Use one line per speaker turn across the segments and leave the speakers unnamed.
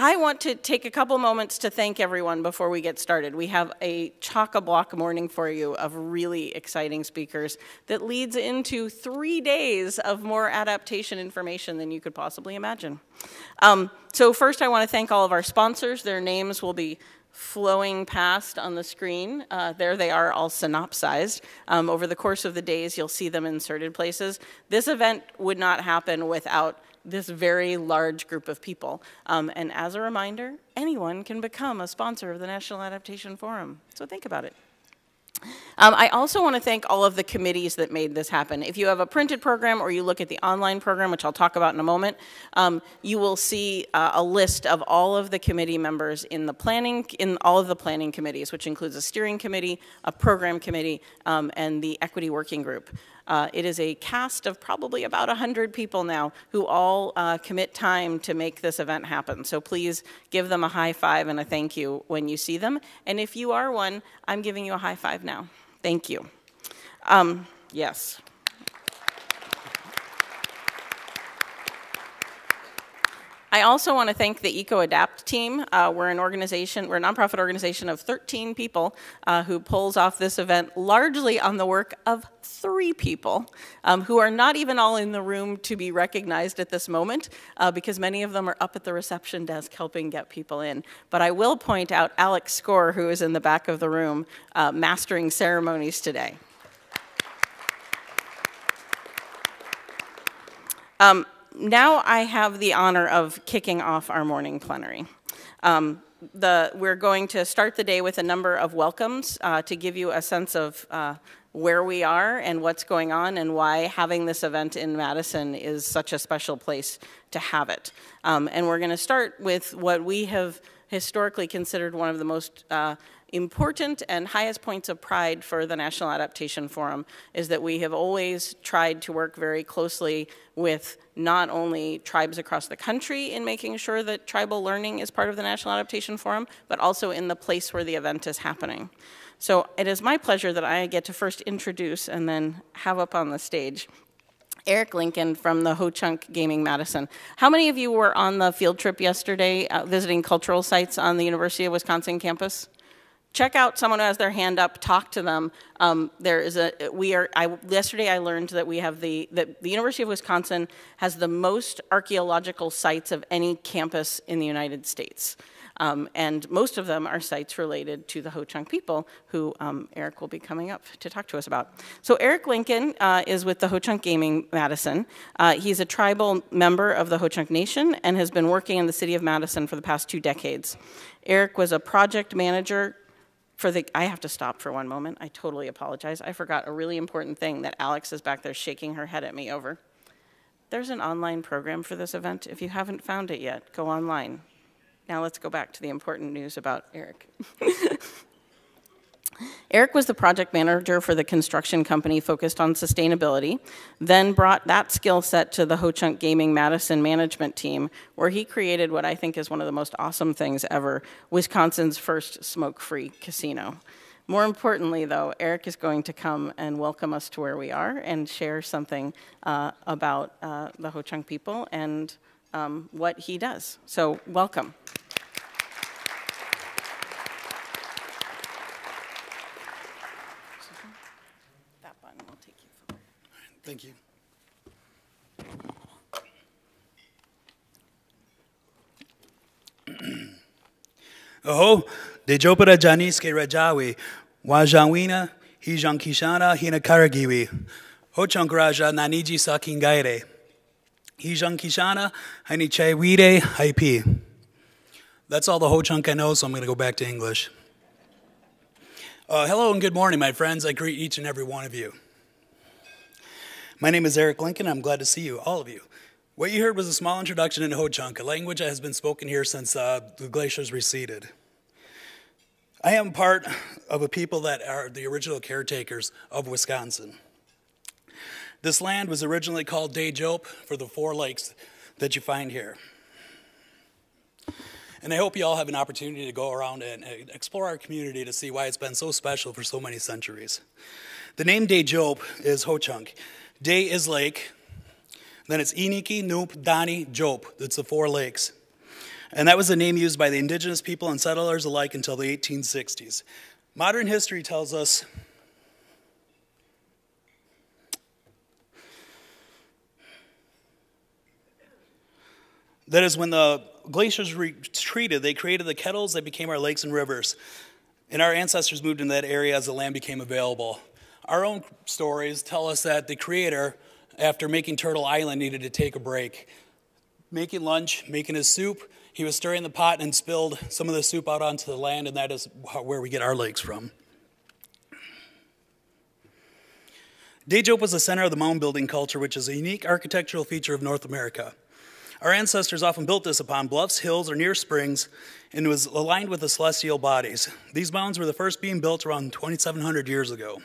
I want to take a couple moments to thank everyone before we get started. We have a chock-a-block morning for you of really exciting speakers that leads into three days of more adaptation information than you could possibly imagine. Um, so first I want to thank all of our sponsors. Their names will be flowing past on the screen. Uh, there they are all synopsized. Um, over the course of the days, you'll see them inserted places. This event would not happen without this very large group of people. Um, and as a reminder, anyone can become a sponsor of the National Adaptation Forum. So think about it. Um, I also want to thank all of the committees that made this happen. If you have a printed program or you look at the online program, which I'll talk about in a moment, um, you will see uh, a list of all of the committee members in the planning, in all of the planning committees, which includes a steering committee, a program committee, um, and the equity working group. Uh, it is a cast of probably about 100 people now who all uh, commit time to make this event happen. So please give them a high five and a thank you when you see them. And if you are one, I'm giving you a high five now. Thank you. Um, yes. I also want to thank the EcoAdapt team. Uh, we're an organization, we're a nonprofit organization of 13 people uh, who pulls off this event largely on the work of three people um, who are not even all in the room to be recognized at this moment uh, because many of them are up at the reception desk helping get people in. But I will point out Alex Score, who is in the back of the room, uh, mastering ceremonies today. Um, now I have the honor of kicking off our morning plenary. Um, the, we're going to start the day with a number of welcomes uh, to give you a sense of uh, where we are and what's going on and why having this event in Madison is such a special place to have it. Um, and we're going to start with what we have historically considered one of the most uh, important and highest points of pride for the National Adaptation Forum is that we have always tried to work very closely with not only tribes across the country in making sure that tribal learning is part of the National Adaptation Forum, but also in the place where the event is happening. So it is my pleasure that I get to first introduce and then have up on the stage Erik Lincoln from the Ho Chunk Gaming Madison. How many of you were on the field trip yesterday uh, visiting cultural sites on the University of Wisconsin campus? Check out someone who has their hand up, talk to them. Um, there is a, we are, I, yesterday I learned that we have the, that the University of Wisconsin has the most archeological sites of any campus in the United States. Um, and most of them are sites related to the Ho Chunk people, who um, Erik will be coming up to talk to us about. So Erik Lincoln uh, is with the Ho Chunk Gaming Madison. Uh, he's a tribal member of the Ho Chunk Nation and has been working in the city of Madison for the past two decades. Erik was a project manager for the, I have to stop for one moment. I totally apologize. I forgot a really important thing that Alex is back there shaking her head at me over. There's an online program for this event. If you haven't found it yet, go online. Now let's go back to the important news about Erik. Erik was the project manager for the construction company focused on sustainability, then brought that skill set to the Ho Chunk Gaming Madison management team, where he created what I think is one of the most awesome things ever Wisconsin's first smoke free casino. More importantly, though, Erik is going to come and welcome us to where we are and share something uh, about uh, the Ho Chunk people and um, what he does. So, welcome.
Thank you. Oho, de jopara janis ke rajawi, wajangwina, hijankishana hinakaragiwi, hochankraja naniji sakingaire, hijankishana hanichewide haipi. That's all the Ho Chunk I know, so I'm going to go back to English. Uh, hello and good morning, my friends. I greet each and every one of you. My name is Erik Lincoln. I'm glad to see you, all of you. What you heard was a small introduction in Ho Chunk, a language that has been spoken here since uh, the glaciers receded. I am part of a people that are the original caretakers of Wisconsin. This land was originally called Dajope for the four lakes that you find here. And I hope you all have an opportunity to go around and explore our community to see why it's been so special for so many centuries. The name Dajope is Ho Chunk. Day is lake. Then it's Iniki, Noop, Dani, Jope. That's the four lakes. And that was the name used by the indigenous people and settlers alike until the 1860s. Modern history tells us that is when the glaciers retreated, they created the kettles that became our lakes and rivers. And our ancestors moved in that area as the land became available. Our own stories tell us that the creator, after making Turtle Island, needed to take a break. Making lunch, making his soup, he was stirring the pot and spilled some of the soup out onto the land, and that is where we get our lakes from. Teejop was the center of the mound building culture, which is a unique architectural feature of North America. Our ancestors often built this upon bluffs, hills, or near springs, and it was aligned with the celestial bodies. These mounds were the first being built around 2,700 years ago.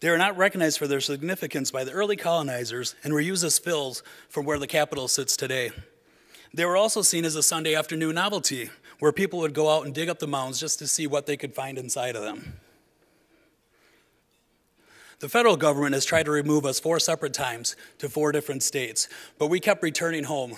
They were not recognized for their significance by the early colonizers and were used as fills from where the capital sits today. They were also seen as a Sunday afternoon novelty, where people would go out and dig up the mounds just to see what they could find inside of them. The federal government has tried to remove us four separate times to four different states, but we kept returning home.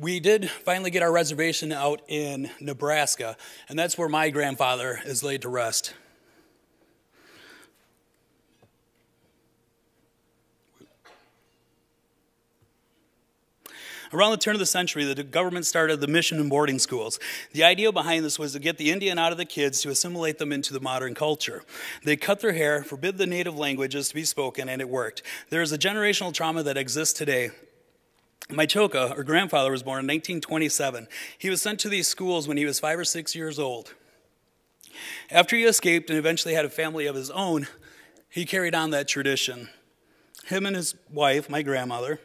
We did finally get our reservation out in Nebraska, and that's where my grandfather is laid to rest. Around the turn of the century, the government started the mission and boarding schools. The idea behind this was to get the Indian out of the kids to assimilate them into the modern culture. They cut their hair, forbid the native languages to be spoken, and it worked. There is a generational trauma that exists today my choka, or grandfather, was born in 1927. He was sent to these schools when he was five or six years old. After he escaped and eventually had a family of his own, he carried on that tradition. Him and his wife, my grandmother,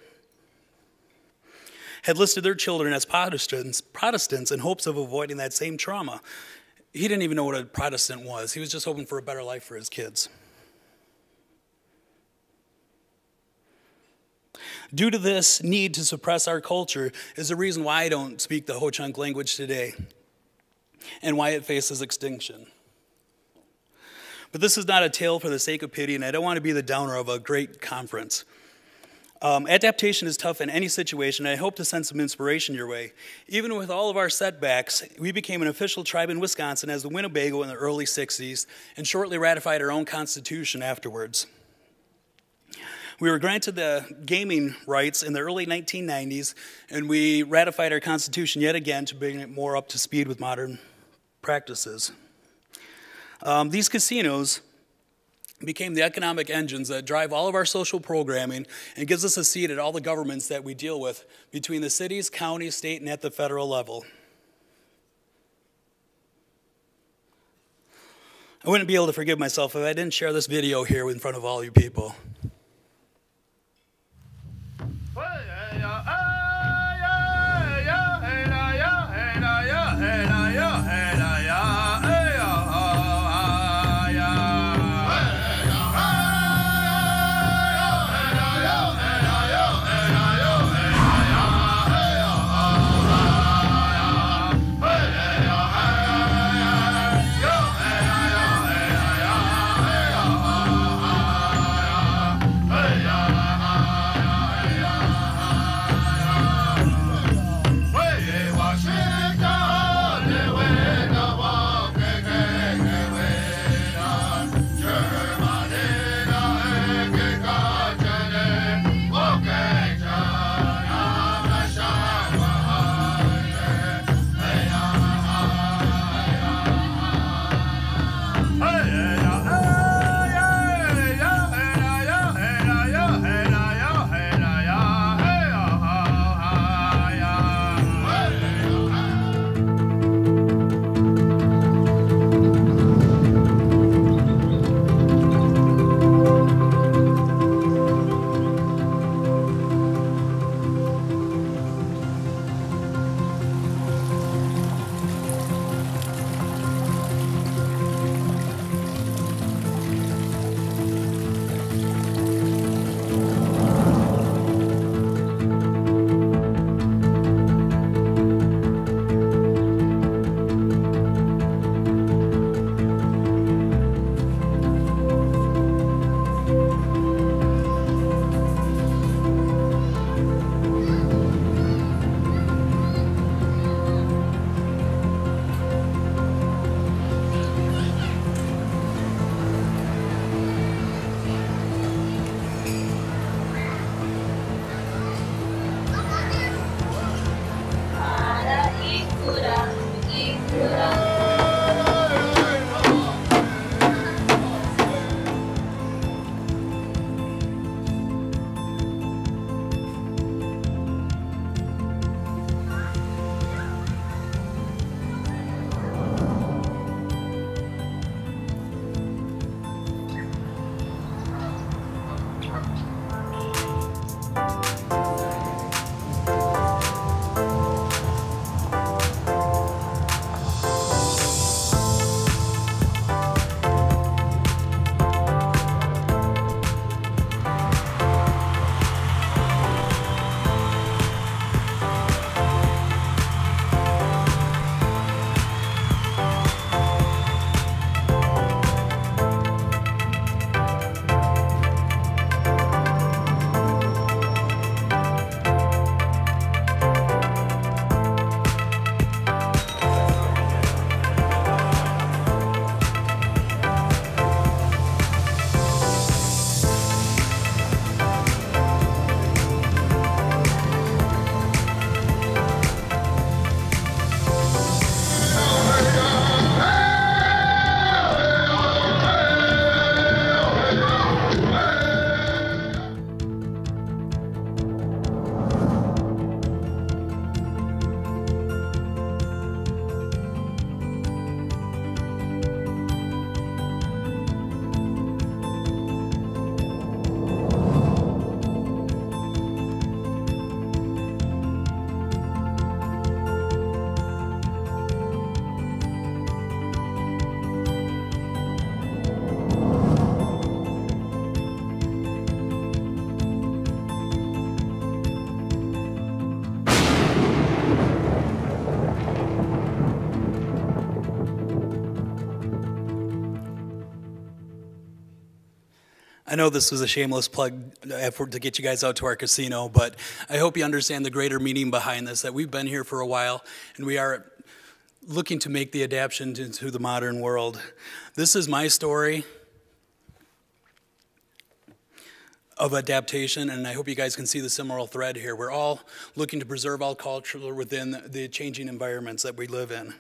had listed their children as Protestants, Protestants in hopes of avoiding that same trauma. He didn't even know what a Protestant was. He was just hoping for a better life for his kids. Due to this need to suppress our culture is the reason why I don't speak the Ho Chunk language today and why it faces extinction. But this is not a tale for the sake of pity, and I don't want to be the downer of a great conference. Um, adaptation is tough in any situation, and I hope to send some inspiration your way. Even with all of our setbacks, we became an official tribe in Wisconsin as the Winnebago in the early 60s and shortly ratified our own constitution afterwards. We were granted the gaming rights in the early 1990s, and we ratified our constitution yet again to bring it more up to speed with modern practices. Um, these casinos became the economic engines that drive all of our social programming and gives us a seat at all the governments that we deal with between the cities, counties, state, and at the federal level. I wouldn't be able to forgive myself if I didn't share this video here in front of all you people. I know this was a shameless plug effort to get you guys out to our casino, but I hope you understand the greater meaning behind this that we've been here for a while and we are looking to make the adaptation into the modern world. This is my story of adaptation, and I hope you guys can see the similar thread here. We're all looking to preserve all culture within the changing environments that we live in.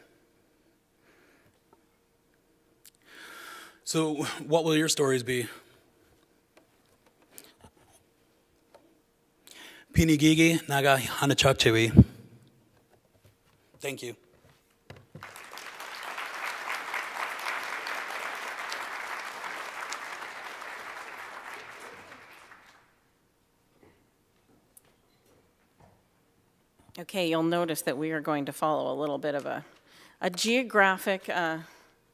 So, what will your stories be? Pinigigi Naga. Thank you.
Okay, you'll notice that we are going to follow a little bit of a, a geographic uh,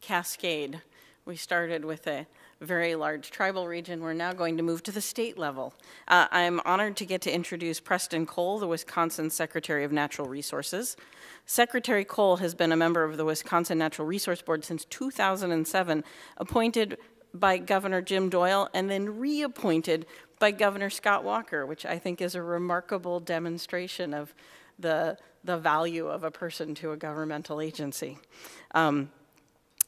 cascade. We started with a very large tribal region. We're now going to move to the state level. Uh, I'm honored to get to introduce Preston Cole, the Wisconsin Secretary of Natural Resources. Secretary Cole has been a member of the Wisconsin Natural Resource Board since 2007, appointed by Governor Jim Doyle and then reappointed by Governor Scott Walker, which I think is a remarkable demonstration of the, the value of a person to a governmental agency. Um,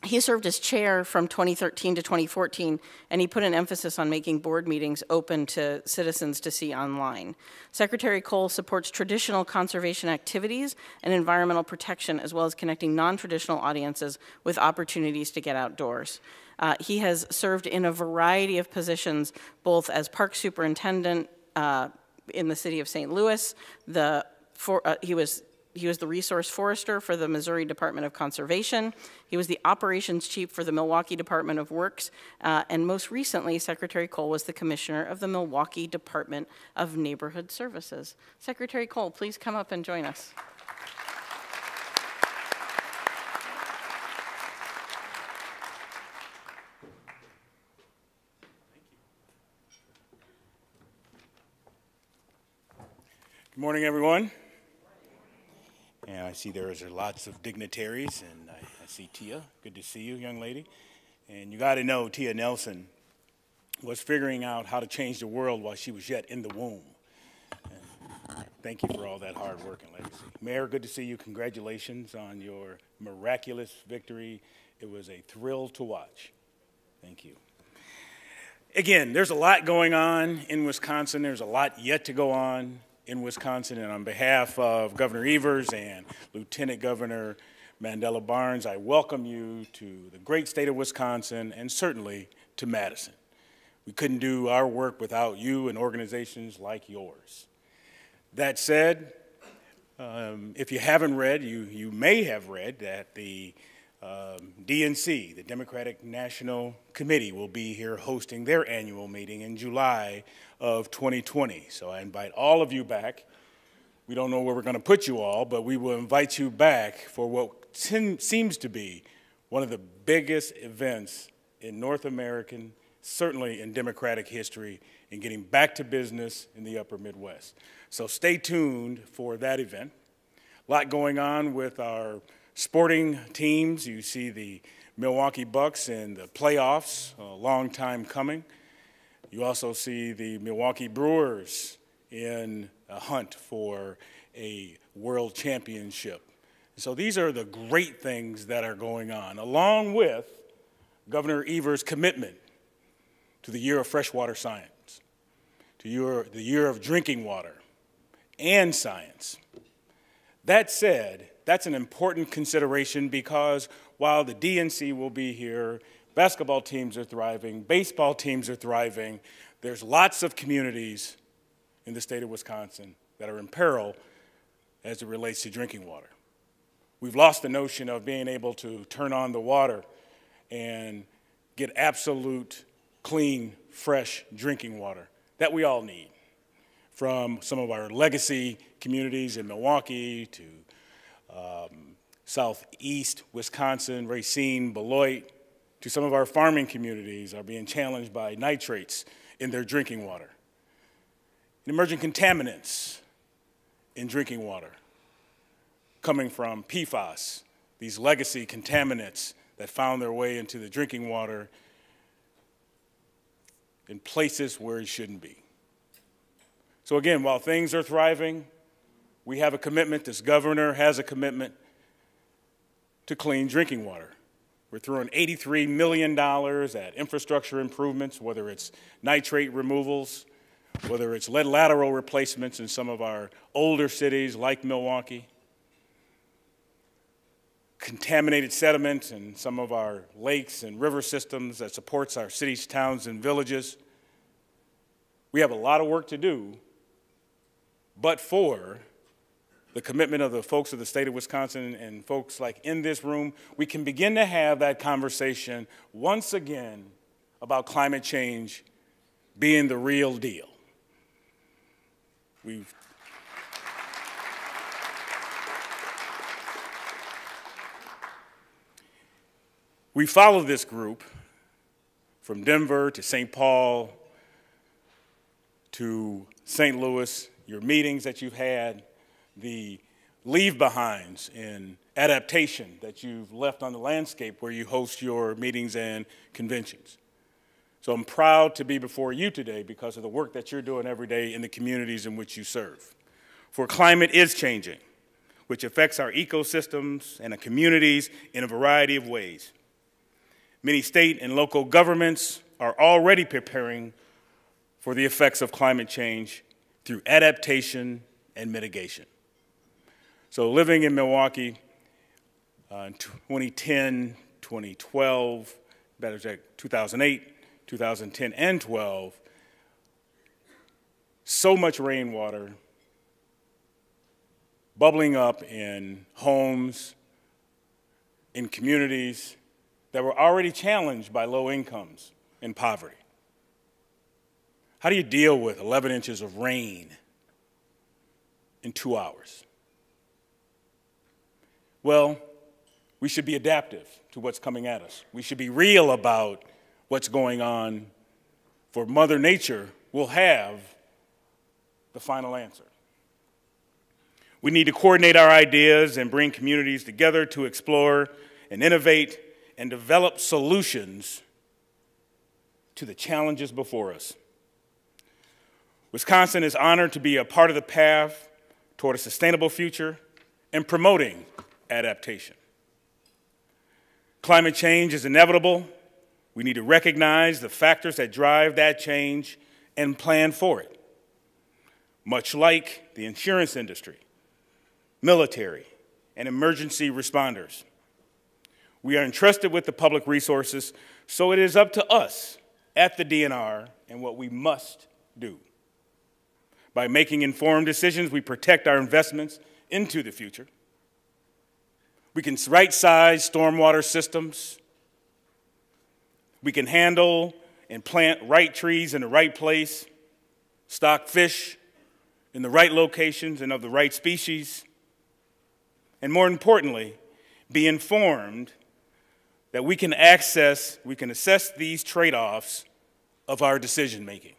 he served as chair from 2013 to 2014, and he put an emphasis on making board meetings open to citizens to see online. Secretary Cole supports traditional conservation activities and environmental protection, as well as connecting non traditional audiences with opportunities to get outdoors. Uh, he has served in a variety of positions, both as park superintendent uh, in the city of St. Louis, the for, uh, he was he was the resource forester for the Missouri Department of Conservation. He was the operations chief for the Milwaukee Department of Works. Uh, and most recently, Secretary Cole was the commissioner of the Milwaukee Department of Neighborhood Services. Secretary Cole, please come up and join us.
Good morning, everyone. And I see there is lots of dignitaries, and I, I see Tia. Good to see you, young lady. And you got to know Tia Nelson was figuring out how to change the world while she was yet in the womb. And thank you for all that hard work and legacy. Mayor, good to see you. Congratulations on your miraculous victory. It was a thrill to watch. Thank you. Again, there's a lot going on in Wisconsin. There's a lot yet to go on in Wisconsin. And on behalf of Governor Evers and Lieutenant Governor Mandela Barnes, I welcome you to the great state of Wisconsin and certainly to Madison. We couldn't do our work without you and organizations like yours. That said, um, if you haven't read, you, you may have read that the um, DNC, the Democratic National Committee, will be here hosting their annual meeting in July of 2020. So I invite all of you back. We don't know where we're going to put you all, but we will invite you back for what seems to be one of the biggest events in North American, certainly in Democratic history, in getting back to business in the upper Midwest. So stay tuned for that event. A lot going on with our sporting teams. You see the Milwaukee Bucks in the playoffs, a long time coming. You also see the Milwaukee Brewers in a hunt for a world championship. So these are the great things that are going on, along with Governor Evers' commitment to the year of freshwater science, to year, the year of drinking water and science. That said, that's an important consideration because while the DNC will be here, basketball teams are thriving, baseball teams are thriving, there's lots of communities in the state of Wisconsin that are in peril as it relates to drinking water. We've lost the notion of being able to turn on the water and get absolute, clean, fresh drinking water that we all need. From some of our legacy communities in Milwaukee to um, southeast Wisconsin, Racine, Beloit, to some of our farming communities are being challenged by nitrates in their drinking water. emerging contaminants in drinking water coming from PFAS, these legacy contaminants that found their way into the drinking water in places where it shouldn't be. So, again, while things are thriving, we have a commitment, this governor has a commitment to clean drinking water. We're throwing $83 million at infrastructure improvements, whether it's nitrate removals, whether it's lead lateral replacements in some of our older cities like Milwaukee, contaminated sediment in some of our lakes and river systems that supports our cities, towns, and villages. We have a lot of work to do, but for the commitment of the folks of the state of Wisconsin and folks like in this room, we can begin to have that conversation once again about climate change being the real deal. We've We follow this group from Denver to St. Paul to St. Louis, your meetings that you've had, the leave behinds in adaptation that you've left on the landscape where you host your meetings and conventions. So I'm proud to be before you today because of the work that you're doing every day in the communities in which you serve. For climate is changing, which affects our ecosystems and our communities in a variety of ways. Many state and local governments are already preparing for the effects of climate change through adaptation and mitigation. So living in Milwaukee uh, in 2010, 2012, better check, 2008, 2010, and 12, so much rainwater bubbling up in homes, in communities, that were already challenged by low incomes and poverty. How do you deal with 11 inches of rain in two hours? Well, we should be adaptive to what's coming at us. We should be real about what's going on, for Mother Nature will have the final answer. We need to coordinate our ideas and bring communities together to explore and innovate and develop solutions to the challenges before us. Wisconsin is honored to be a part of the path toward a sustainable future and promoting adaptation. Climate change is inevitable. We need to recognize the factors that drive that change and plan for it. Much like the insurance industry, military, and emergency responders. We are entrusted with the public resources, so it is up to us at the DNR and what we must do. By making informed decisions, we protect our investments into the future. We can right size stormwater systems. We can handle and plant right trees in the right place, stock fish in the right locations and of the right species, and more importantly, be informed that we can access, we can assess these trade offs of our decision making.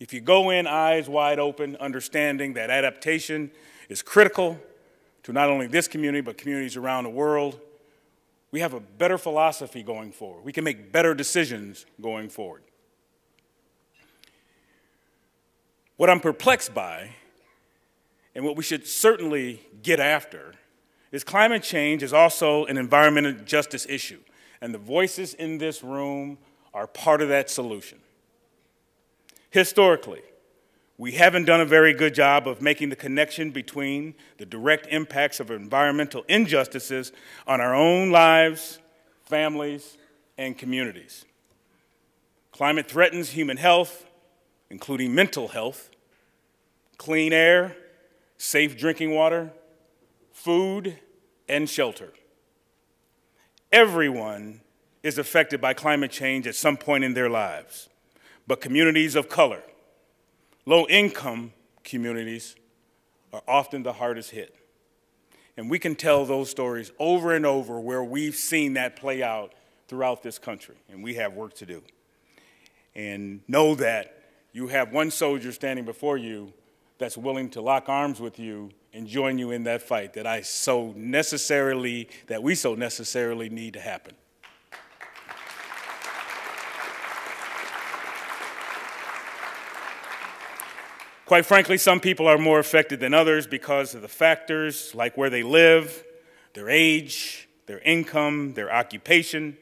If you go in eyes wide open, understanding that adaptation is critical to not only this community, but communities around the world, we have a better philosophy going forward. We can make better decisions going forward. What I'm perplexed by, and what we should certainly get after, is climate change is also an environmental justice issue, and the voices in this room are part of that solution. Historically, we haven't done a very good job of making the connection between the direct impacts of environmental injustices on our own lives, families, and communities. Climate threatens human health, including mental health, clean air, safe drinking water, food, and shelter. Everyone is affected by climate change at some point in their lives, but communities of color, low income communities, are often the hardest hit. And we can tell those stories over and over where we've seen that play out throughout this country, and we have work to do. And know that you have one soldier standing before you that's willing to lock arms with you and join you in that fight that I so necessarily, that we so necessarily need to happen. Quite frankly, some people are more affected than others because of the factors like where they live, their age, their income, their occupation.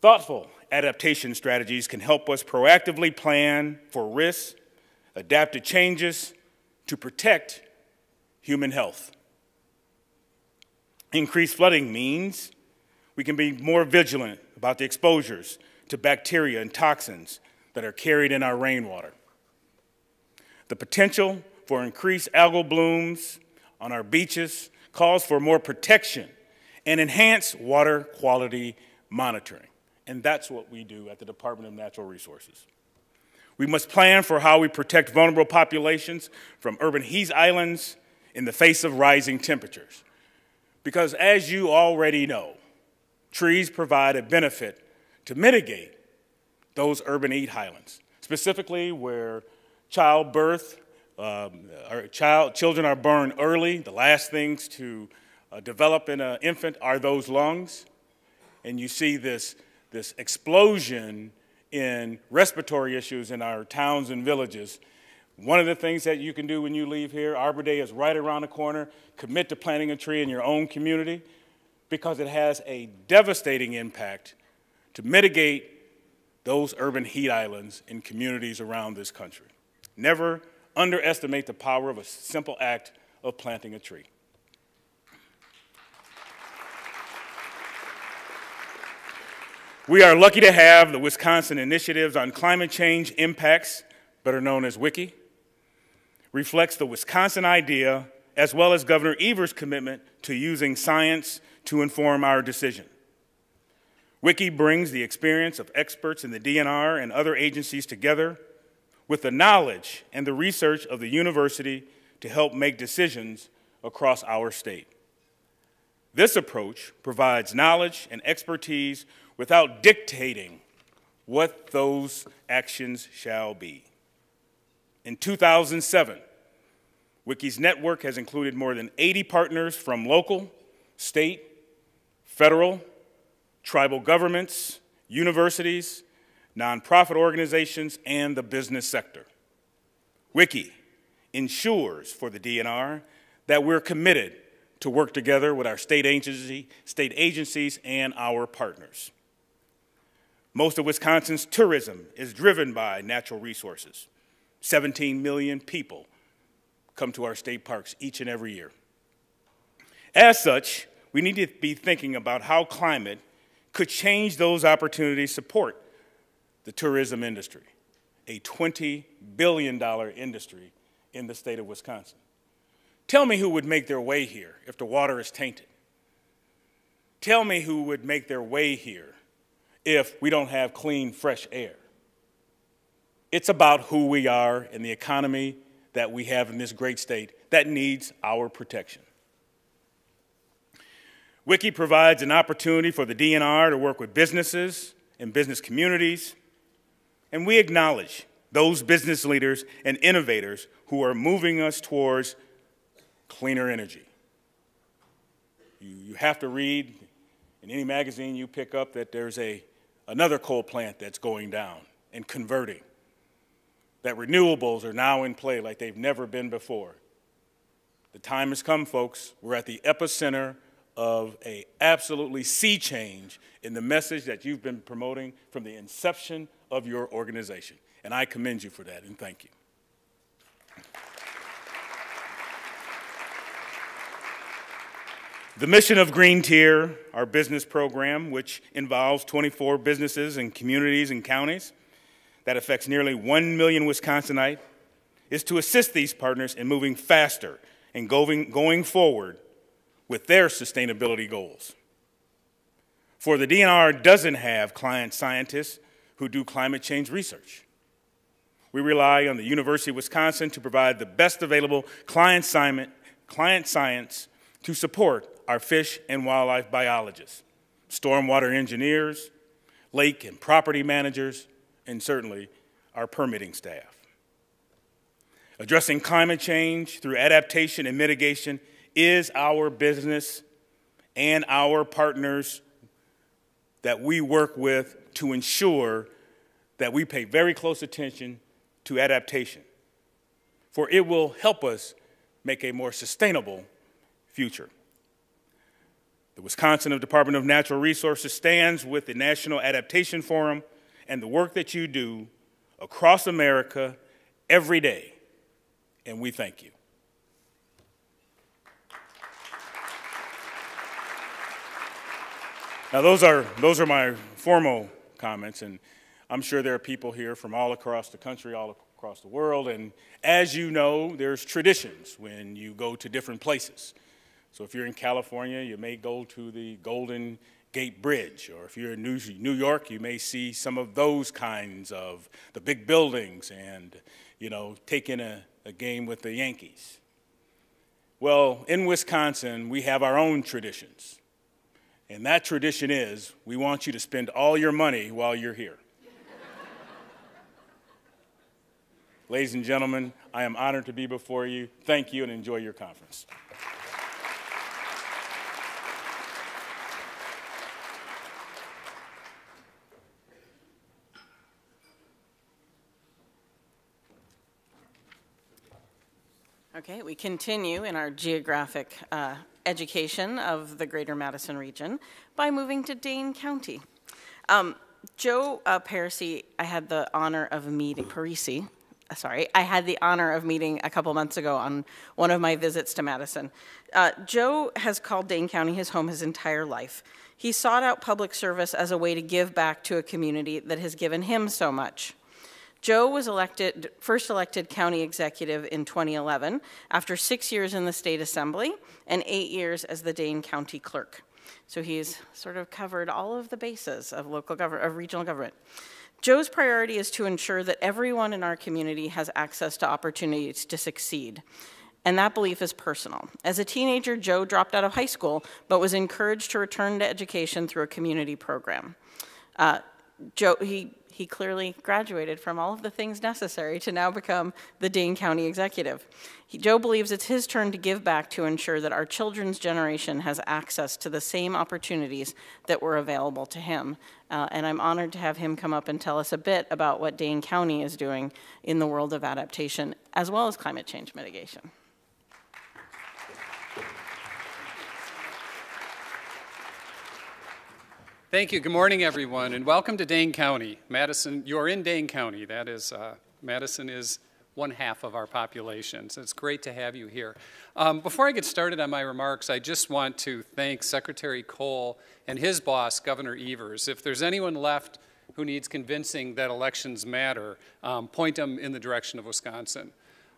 Thoughtful adaptation strategies can help us proactively plan for risks, adapt to changes to protect human health. Increased flooding means we can be more vigilant about the exposures to bacteria and toxins that are carried in our rainwater. The potential for increased algal blooms on our beaches calls for more protection and enhanced water quality monitoring. And that's what we do at the Department of Natural Resources. We must plan for how we protect vulnerable populations from urban heat islands in the face of rising temperatures. Because as you already know, trees provide a benefit to mitigate those urban heat islands, specifically where childbirth, um, child, children are born early. The last things to uh, develop in an infant are those lungs. And you see this, this explosion in respiratory issues in our towns and villages. One of the things that you can do when you leave here, Arbor Day is right around the corner. Commit to planting a tree in your own community because it has a devastating impact to mitigate those urban heat islands in communities around this country. Never underestimate the power of a simple act of planting a tree. We are lucky to have the Wisconsin Initiatives on Climate Change Impacts, better known as WICCI, reflects the Wisconsin idea as well as Governor Evers' commitment to using science to inform our decision. WICCI brings the experience of experts in the DNR and other agencies together with the knowledge and the research of the university to help make decisions across our state. This approach provides knowledge and expertise without dictating what those actions shall be. In 2007, WICCI's network has included more than 80 partners from local, state, federal, tribal governments, universities, nonprofit organizations, and the business sector. WICCI ensures for the DNR that we're committed to work together with our state, agency, state agencies and our partners. Most of Wisconsin's tourism is driven by natural resources. 17 million people come to our state parks each and every year. As such, we need to be thinking about how climate could change those opportunities support the tourism industry, a $20 billion industry in the state of Wisconsin. Tell me who would make their way here if the water is tainted. Tell me who would make their way here if we don't have clean, fresh air. It's about who we are and the economy that we have in this great state that needs our protection. WICCI provides an opportunity for the DNR to work with businesses and business communities and we acknowledge those business leaders and innovators who are moving us towards cleaner energy. You, you have to read in any magazine you pick up that there's a, another coal plant that's going down and converting, that renewables are now in play like they've never been before. The time has come, folks. We're at the epicenter of a absolutely sea change in the message that you've been promoting from the inception of your organization. And I commend you for that and thank you. The mission of Green Tier, our business program, which involves 24 businesses and communities and counties that affects nearly 1 million Wisconsinites, is to assist these partners in moving faster and going, going forward with their sustainability goals. For the DNR doesn't have client scientists who do climate change research. We rely on the University of Wisconsin to provide the best available client, science to support our fish and wildlife biologists, stormwater engineers, lake and property managers, and certainly our permitting staff. Addressing climate change through adaptation and mitigation is our business and our partners that we work with to ensure that we pay very close attention to adaptation for it will help us make a more sustainable future. The Wisconsin Department of Natural Resources stands with the National Adaptation Forum and the work that you do across America every day, and we thank you. Now, those are, those are my formal comments, and I'm sure there are people here from all across the country, all across the world, and as you know, there's traditions when you go to different places. So if you're in California, you may go to the Golden Gate Bridge, or if you're in New York, you may see some of those kinds of the big buildings and, you know, taking a, a game with the Yankees. Well, in Wisconsin, we have our own traditions. And that tradition is we want you to spend all your money while you're here. Ladies and gentlemen, I am honored to be before you. Thank you and enjoy your conference.
Okay, we continue in our geographic uh, education of the greater Madison region by moving to Dane County. Um, Joe uh, Parisi, I had the honor of meeting, Parisi, uh, sorry, I had the honor of meeting a couple months ago on one of my visits to Madison. Uh, Joe has called Dane County his home his entire life. He sought out public service as a way to give back to a community that has given him so much. Joe was elected, first elected county executive in 2011 after six years in the state assembly and eight years as the Dane County clerk. So he's sort of covered all of the bases of local government, of regional government. Joe's priority is to ensure that everyone in our community has access to opportunities to succeed. And that belief is personal. As a teenager, Joe dropped out of high school, but was encouraged to return to education through a community program. Uh, Joe, he he clearly graduated from all of the things necessary to now become the Dane County executive. He, Joe believes it's his turn to give back to ensure that our children's generation has access to the same opportunities that were available to him. Uh, and I'm honored to have him come up and tell us a bit about what Dane County is doing in the world of adaptation as well as climate change mitigation.
Thank you. Good morning, everyone, and welcome to Dane County. Madison, you're in Dane County. That is, uh, Madison is one half of our population, so it's great to have you here. Um, before I get started on my remarks, I just want to thank Secretary Cole and his boss, Governor Evers. If there's anyone left who needs convincing that elections matter, um, point them in the direction of Wisconsin.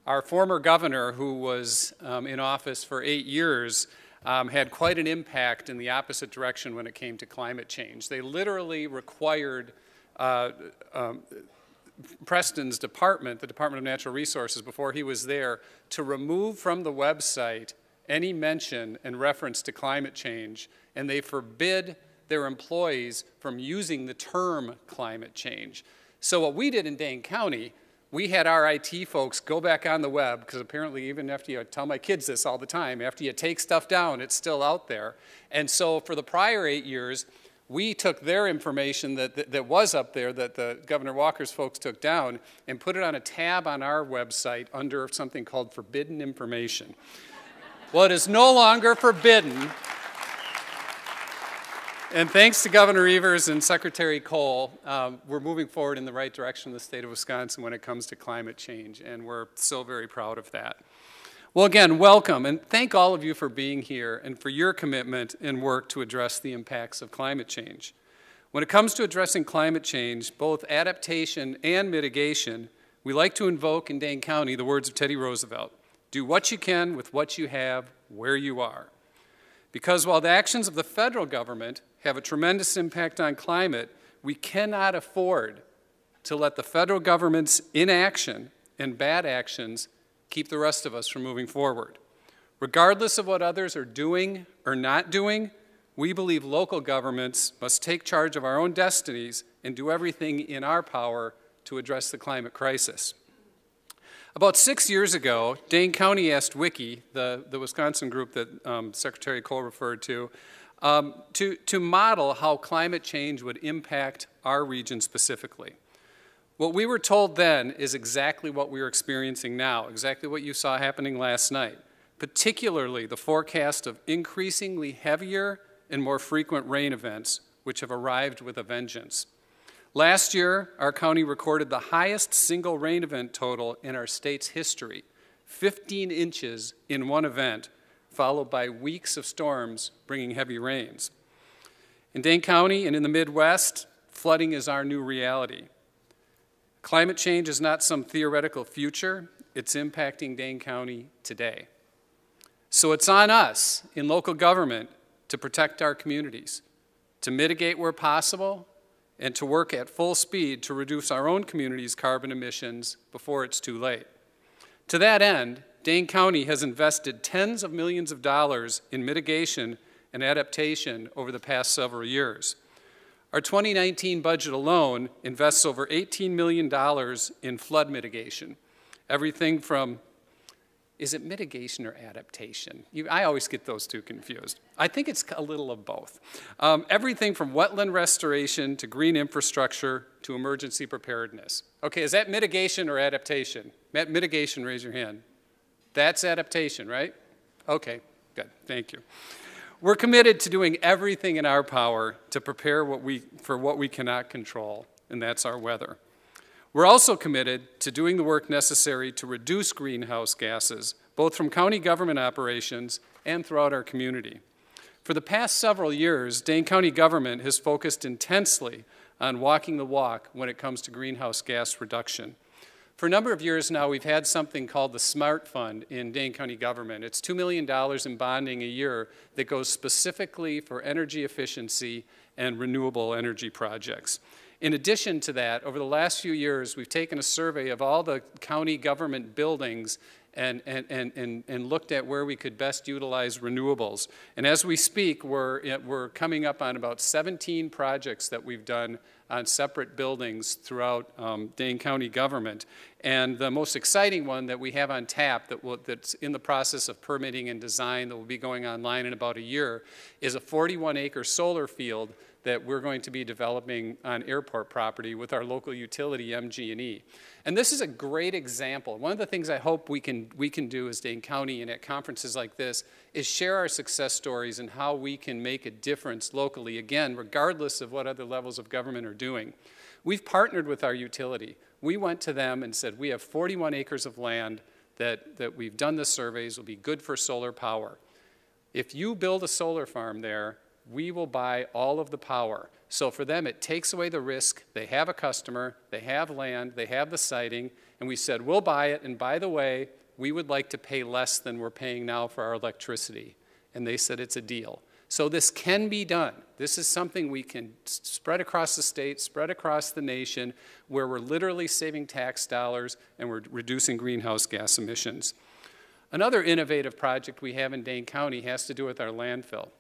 Our former governor, who was um, in office for eight years, um, had quite an impact in the opposite direction when it came to climate change. They literally required uh, um, Preston's department, the Department of Natural Resources, before he was there, to remove from the website any mention and reference to climate change, and they forbid their employees from using the term climate change. So what we did in Dane County we had our IT folks go back on the web, because apparently even after you tell my kids this all the time, after you take stuff down, it's still out there. And so for the prior eight years, we took their information that, that, that, was up there that the Governor Walker's folks took down and put it on a tab on our website under something called forbidden information. well, it is no longer forbidden and thanks to Governor Evers and Secretary Cole, um, we're moving forward in the right direction in the state of Wisconsin when it comes to climate change, and we're so very proud of that. Well, again, welcome, and thank all of you for being here and for your commitment and work to address the impacts of climate change. When it comes to addressing climate change, both adaptation and mitigation, we like to invoke in Dane County the words of Teddy Roosevelt do what you can with what you have where you are. Because while the actions of the federal government have a tremendous impact on climate, we cannot afford to let the federal government's inaction and bad actions keep the rest of us from moving forward. Regardless of what others are doing or not doing, we believe local governments must take charge of our own destinies and do everything in our power to address the climate crisis. About six years ago, Dane County asked WICCI, the, the Wisconsin group that um, Secretary Cole referred to, um, to, to model how climate change would impact our region specifically. What we were told then is exactly what we are experiencing now, exactly what you saw happening last night, particularly the forecast of increasingly heavier and more frequent rain events, which have arrived with a vengeance. Last year, our county recorded the highest single rain event total in our state's history 15 inches in one event, followed by weeks of storms bringing heavy rains. In Dane County and in the Midwest, flooding is our new reality. Climate change is not some theoretical future, it's impacting Dane County today. So it's on us in local government to protect our communities, to mitigate where possible, and to work at full speed to reduce our own community's carbon emissions before it's too late. To that end, Dane County has invested tens of millions of dollars in mitigation and adaptation over the past several years. Our 2019 budget alone invests over $18 million in flood mitigation, everything from is it mitigation or adaptation? You, I always get those two confused. I think it's a little of both. Um, everything from wetland restoration to green infrastructure to emergency preparedness. Okay, is that mitigation or adaptation? Mitigation, raise your hand. That's adaptation, right? Okay, good, thank you. We're committed to doing everything in our power to prepare what we, for what we cannot control, and that's our weather. We're also committed to doing the work necessary to reduce greenhouse gases, both from county government operations and throughout our community. For the past several years, Dane County government has focused intensely on walking the walk when it comes to greenhouse gas reduction. For a number of years now, we've had something called the SMART Fund in Dane County government. It's $2 million in bonding a year that goes specifically for energy efficiency and renewable energy projects. In addition to that, over the last few years, we've taken a survey of all the county government buildings and, and, and, and, looked at where we could best utilize renewables. And as we speak, we're, we're coming up on about 17 projects that we've done on separate buildings throughout um, Dane County government. And the most exciting one that we have on tap that will, that's in the process of permitting and design that will be going online in about a year is a 41 acre solar field that we're going to be developing on airport property with our local utility MG&E. And this is a great example. One of the things I hope we can, we can do as Dane County and at conferences like this is share our success stories and how we can make a difference locally, again, regardless of what other levels of government are doing. We've partnered with our utility. We went to them and said, we have 41 acres of land that, that we've done the surveys will be good for solar power. If you build a solar farm there, we will buy all of the power. So for them, it takes away the risk. They have a customer, they have land, they have the siting, and we said, we'll buy it, and by the way, we would like to pay less than we're paying now for our electricity. And they said, it's a deal. So this can be done. This is something we can spread across the state, spread across the nation, where we're literally saving tax dollars and we're reducing greenhouse gas emissions. Another innovative project we have in Dane County has to do with our landfill.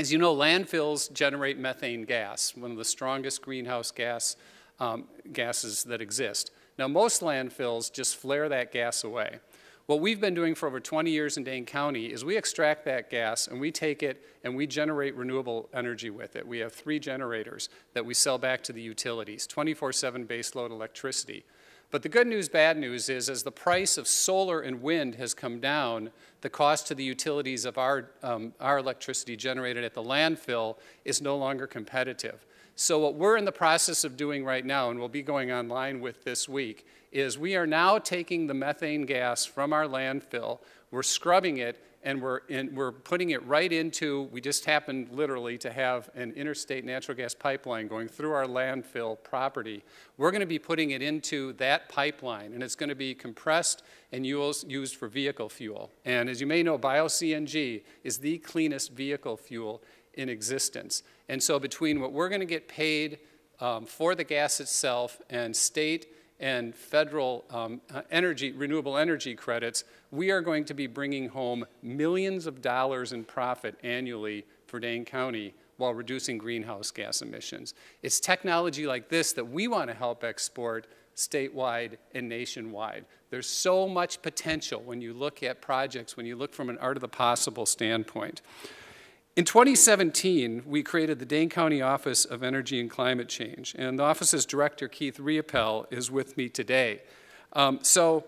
As you know, landfills generate methane gas, one of the strongest greenhouse gas um, gases that exist. Now, most landfills just flare that gas away. What we've been doing for over 20 years in Dane County is we extract that gas and we take it and we generate renewable energy with it. We have three generators that we sell back to the utilities, 24-7 baseload electricity. But the good news, bad news is as the price of solar and wind has come down, the cost to the utilities of our, um, our electricity generated at the landfill is no longer competitive. So what we're in the process of doing right now, and we'll be going online with this week, is we are now taking the methane gas from our landfill, we're scrubbing it, and we're, in, we're putting it right into, we just happened literally to have an interstate natural gas pipeline going through our landfill property. We're going to be putting it into that pipeline, and it's going to be compressed and used for vehicle fuel. And as you may know, bio-CNG is the cleanest vehicle fuel in existence. And so between what we're going to get paid um, for the gas itself and state and federal um, uh, energy, renewable energy credits, we are going to be bringing home millions of dollars in profit annually for Dane County while reducing greenhouse gas emissions. It's technology like this that we want to help export statewide and nationwide. There's so much potential when you look at projects, when you look from an art of the possible standpoint. In 2017, we created the Dane County Office of Energy and Climate Change, and the office's director, Keith Reopelle, is with me today. Um, so,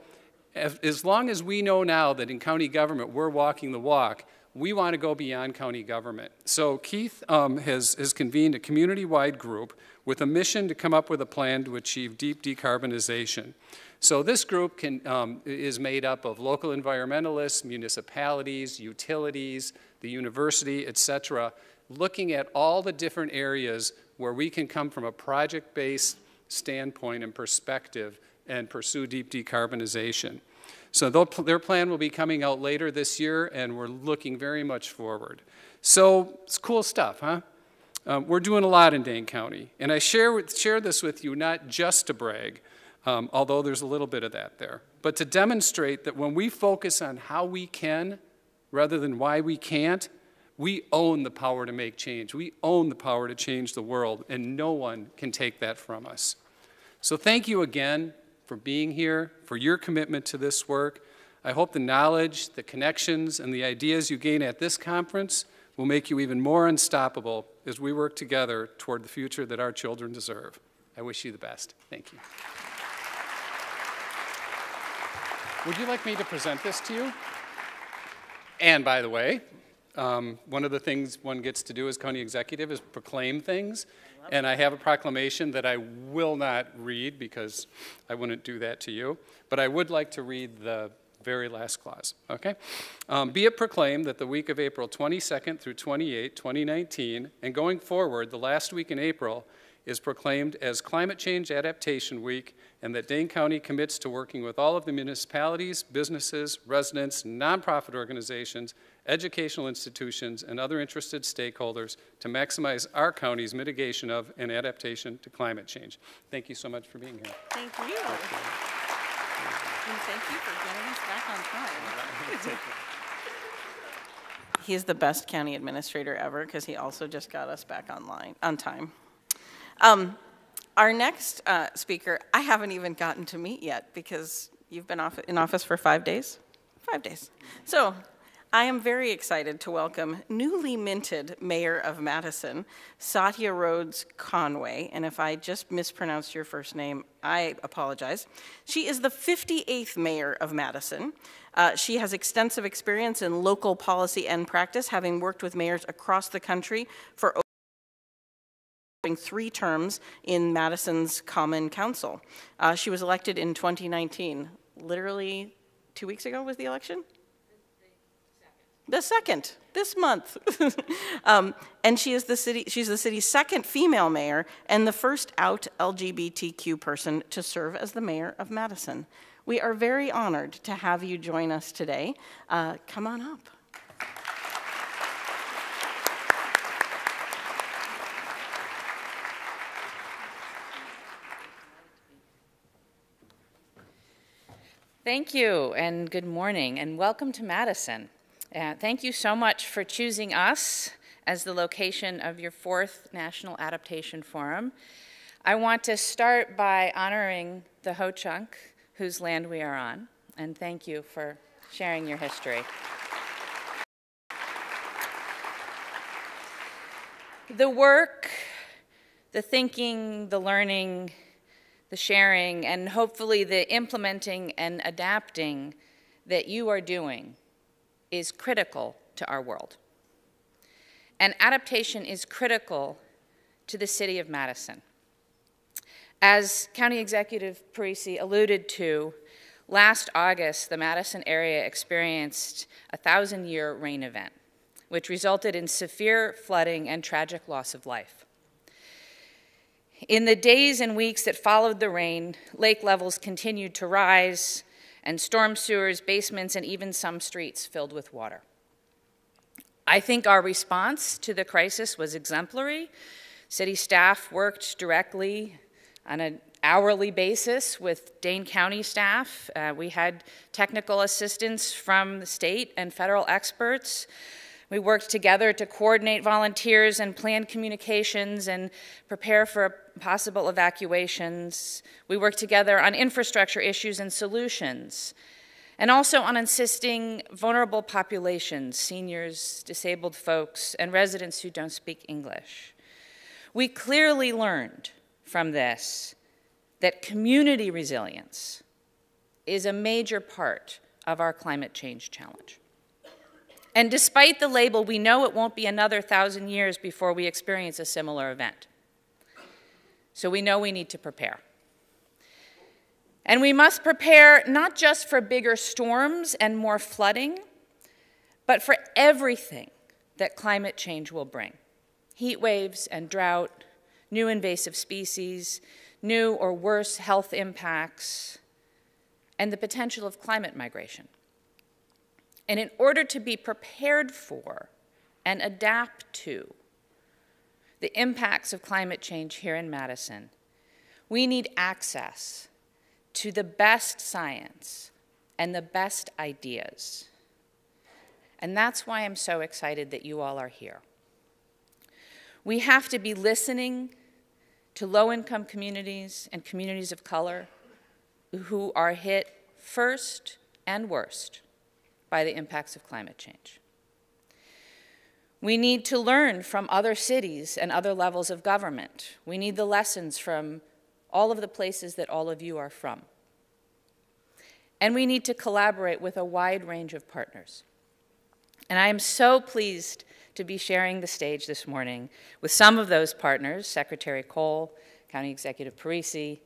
as, long as we know now that in county government we're walking the walk, we want to go beyond county government. So Keith um, has, has convened a community-wide group with a mission to come up with a plan to achieve deep decarbonization. So this group can, um, is made up of local environmentalists, municipalities, utilities, the university, et cetera, looking at all the different areas where we can come from a project-based standpoint and perspective and pursue deep decarbonization. So their plan will be coming out later this year, and we're looking very much forward. So it's cool stuff, huh? Um, we're doing a lot in Dane County, and I share, share this with you not just to brag, um, although there's a little bit of that there, but to demonstrate that when we focus on how we can rather than why we can't, we own the power to make change. We own the power to change the world, and no one can take that from us. So thank you again for being here, for your commitment to this work. I hope the knowledge, the connections, and the ideas you gain at this conference will make you even more unstoppable as we work together toward the future that our children deserve. I wish you the best. Thank you. Would you like me to present this to you? And by the way, um, one of the things one gets to do as county executive is proclaim things. And I have a proclamation that I will not read because I wouldn't do that to you. But I would like to read the very last clause, okay? Um, be it proclaimed that the week of April 22nd through 28, 2019, and going forward, the last week in April, is proclaimed as Climate Change Adaptation Week, and that Dane County commits to working with all of the municipalities, businesses, residents, nonprofit organizations, educational institutions, and other interested stakeholders to maximize our county's mitigation of and adaptation to climate change. Thank you so much for being here.
Thank you. And thank you for getting us back on time. He's the best county administrator ever because he also just got us back online on time. Um, our next uh, speaker, I haven't even gotten to meet yet because you've been off in office for five days. Five days. So I am very excited to welcome newly minted Mayor of Madison, Satya Rhodes Conway. And if I just mispronounced your first name, I apologize. She is the 58th Mayor of Madison. Uh, she has extensive experience in local policy and practice, having worked with mayors across the country for three terms in Madison's Common Council. Uh, she was elected in 2019. Literally two weeks ago was the election? the second this month um, and she is the city she's the city's second female mayor and the first out lgbtq person to serve as the mayor of madison we are very honored to have you join us today uh, come on up
Thank you, and good morning, and welcome to Madison. Uh, thank you so much for choosing us as the location of your fourth National Adaptation Forum. I want to start by honoring the Ho-Chunk, whose land we are on, and thank you for sharing your history. The work, the thinking, the learning, the sharing, and hopefully the implementing and adapting that you are doing is critical to our world. And adaptation is critical to the city of Madison. As County Executive Parisi alluded to, last August, the Madison area experienced a thousand year rain event, which resulted in severe flooding and tragic loss of life. In the days and weeks that followed the rain, lake levels continued to rise, and storm sewers, basements, and even some streets filled with water. I think our response to the crisis was exemplary. City staff worked directly on an hourly basis with Dane County staff. Uh, we had technical assistance from the state and federal experts. We worked together to coordinate volunteers and plan communications and prepare for possible evacuations. We worked together on infrastructure issues and solutions. and also on insisting vulnerable populations, seniors, disabled folks, and residents who don't speak English. We clearly learned from this that community resilience is a major part of our climate change challenge. And despite the label, we know it won't be another thousand years before we experience a similar event. So we know we need to prepare. And we must prepare not just for bigger storms and more flooding, but for everything that climate change will bring heat waves and drought, new invasive species, new or worse health impacts, and the potential of climate migration. And in order to be prepared for and adapt to the impacts of climate change here in Madison, we need access to the best science and the best ideas. And that's why I'm so excited that you all are here. We have to be listening to low income communities and communities of color who are hit first and worst by the impacts of climate change. We need to learn from other cities and other levels of government. We need the lessons from all of the places that all of you are from. And we need to collaborate with a wide range of partners. And I am so pleased to be sharing the stage this morning with some of those partners, Secretary Cole, County Executive Parisi,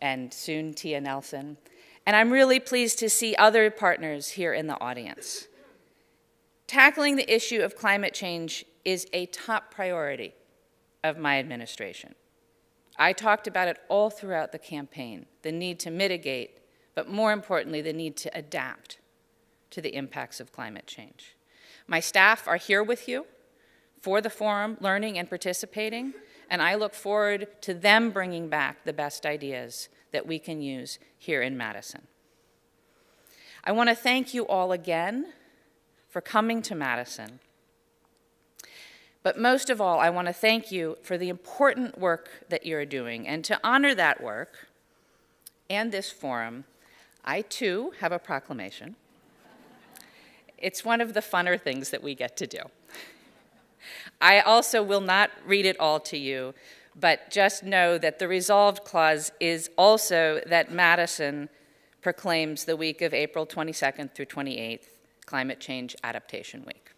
and soon Tia Nelson. And I'm really pleased to see other partners here in the audience. Tackling the issue of climate change is a top priority of my administration. I talked about it all throughout the campaign the need to mitigate, but more importantly, the need to adapt to the impacts of climate change. My staff are here with you for the forum, learning and participating, and I look forward to them bringing back the best ideas that we can use here in Madison. I want to thank you all again for coming to Madison. But most of all, I want to thank you for the important work that you're doing. And to honor that work and this forum, I too have a proclamation. It's one of the funner things that we get to do. I also will not read it all to you, but just know that the resolved clause is also that Madison proclaims the week of April 22nd through 28th Climate Change Adaptation Week.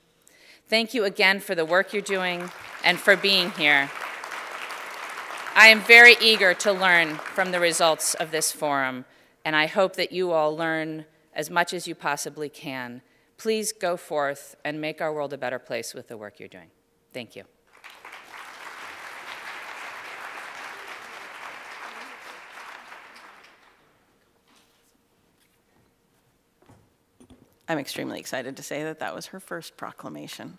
Thank you again for the work you're doing and for being here. I am very eager to learn from the results of this forum, and I hope that you all learn as much as you possibly can. Please go forth and make our world a better place with the work you're doing. Thank you.
I'm extremely excited to say that that was her first proclamation.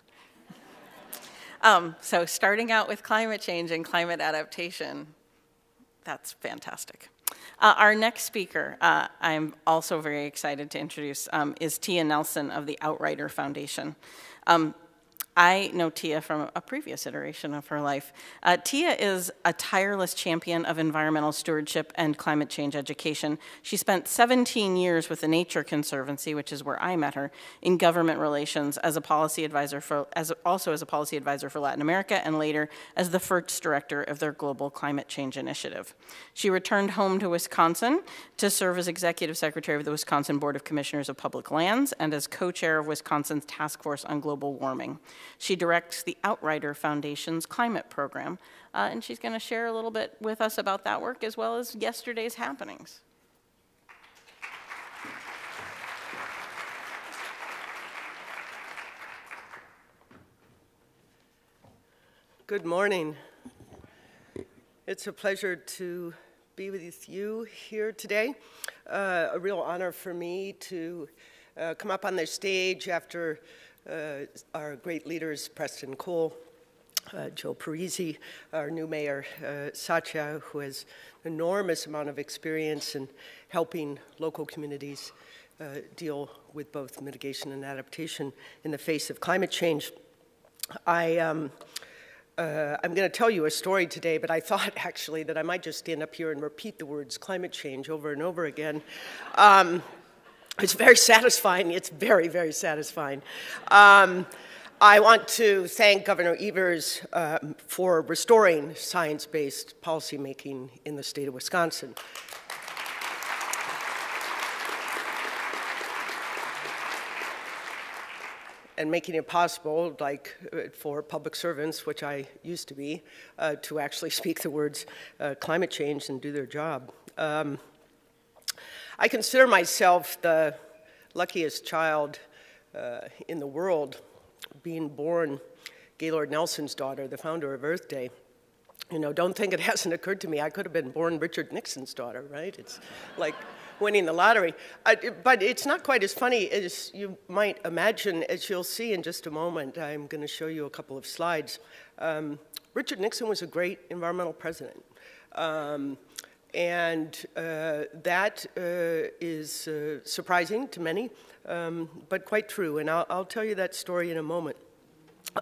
um, so, starting out with climate change and climate adaptation, that's fantastic. Uh, our next speaker, uh, I'm also very excited to introduce, um, is Tia Nelson of the Outrider Foundation. Um, I know Tia from a previous iteration of her life. Uh, Tia is a tireless champion of environmental stewardship and climate change education. She spent 17 years with the Nature Conservancy, which is where I met her, in government relations as a policy advisor for, as also as a policy advisor for Latin America, and later as the first director of their global climate change initiative. She returned home to Wisconsin to serve as executive secretary of the Wisconsin Board of Commissioners of Public Lands and as co-chair of Wisconsin's Task Force on Global Warming. She directs the Outrider Foundation's climate program, uh, and she's going to share a little bit with us about that work as well as yesterday's happenings.
Good morning. It's a pleasure to be with you here today. Uh, a real honor for me to uh, come up on the stage after our great leaders, Preston Cole, uh, Joe Parisi, our new mayor, uh, Satya, who has an enormous amount of experience in helping local communities uh, deal with both mitigation and adaptation in the face of climate change. I, um, uh, I'm going to tell you a story today, but I thought actually that I might just stand up here and repeat the words climate change over and over again. Um, It's very satisfying. It's very, very satisfying. Um, I want to thank Governor Evers um, for restoring science-based policymaking in the state of Wisconsin. and making it possible, like uh, for public servants, which I used to be, uh, to actually speak the words uh, climate change and do their job. Um, I consider myself the luckiest child uh, in the world being born Gaylord Nelson's daughter, the founder of Earth Day. You know, don't think it hasn't occurred to me. I could have been born Richard Nixon's daughter, right? It's like winning the lottery. Uh, but it's not quite as funny as you might imagine, as you'll see in just a moment. I'm going to show you a couple of slides. Um, Richard Nixon was a great environmental president. Um, and uh, that uh, is uh, surprising to many, um, but quite true. And I'll, I'll, tell you that story in a moment.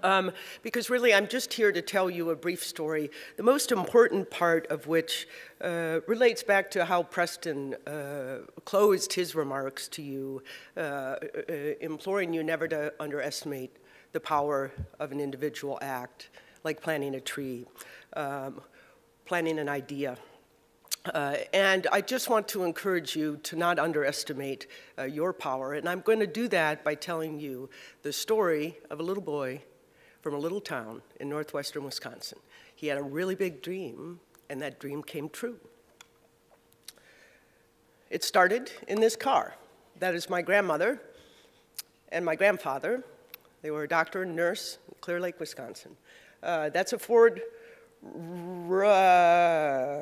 Um, because really, I'm just here to tell you a brief story, the most important part of which uh, relates back to how Preston uh, closed his remarks to you, uh, imploring you never to underestimate the power of an individual act, like planting a tree, um, planting an idea. Uh, and I just want to encourage you to not underestimate uh, your power. And I'm going to do that by telling you the story of a little boy from a little town in northwestern Wisconsin. He had a really big dream, and that dream came true. It started in this car. That is my grandmother and my grandfather. They were a doctor and nurse in Clear Lake, Wisconsin. Uh, that's a Ford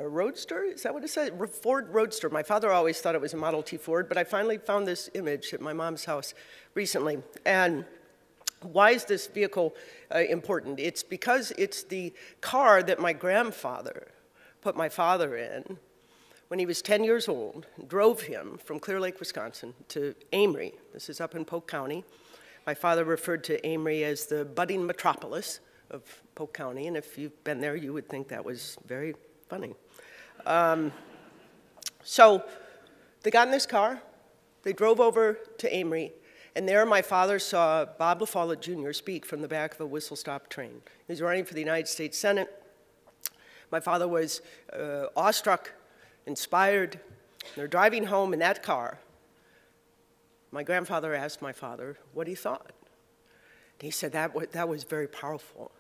Roadster? Is that what it says? Ford Roadster. My father always thought it was a Model T Ford, but I finally found this image at my mom's house recently. And why is this vehicle uh, important? It's because it's the car that my grandfather put my father in when he was 10 years old, drove him from Clear Lake, Wisconsin to Amery. This is up in Polk County. My father referred to Amery as the budding metropolis of Polk County, and if you've been there, you would think that was very funny. Um, so they got in this car, they drove over to Amery, and there my father saw Bob La Follette Jr. speak from the back of a whistle-stop train. He was running for the United States Senate. My father was uh, awestruck, inspired. They're driving home in that car. My grandfather asked my father what he thought. He said, that, that was very powerful.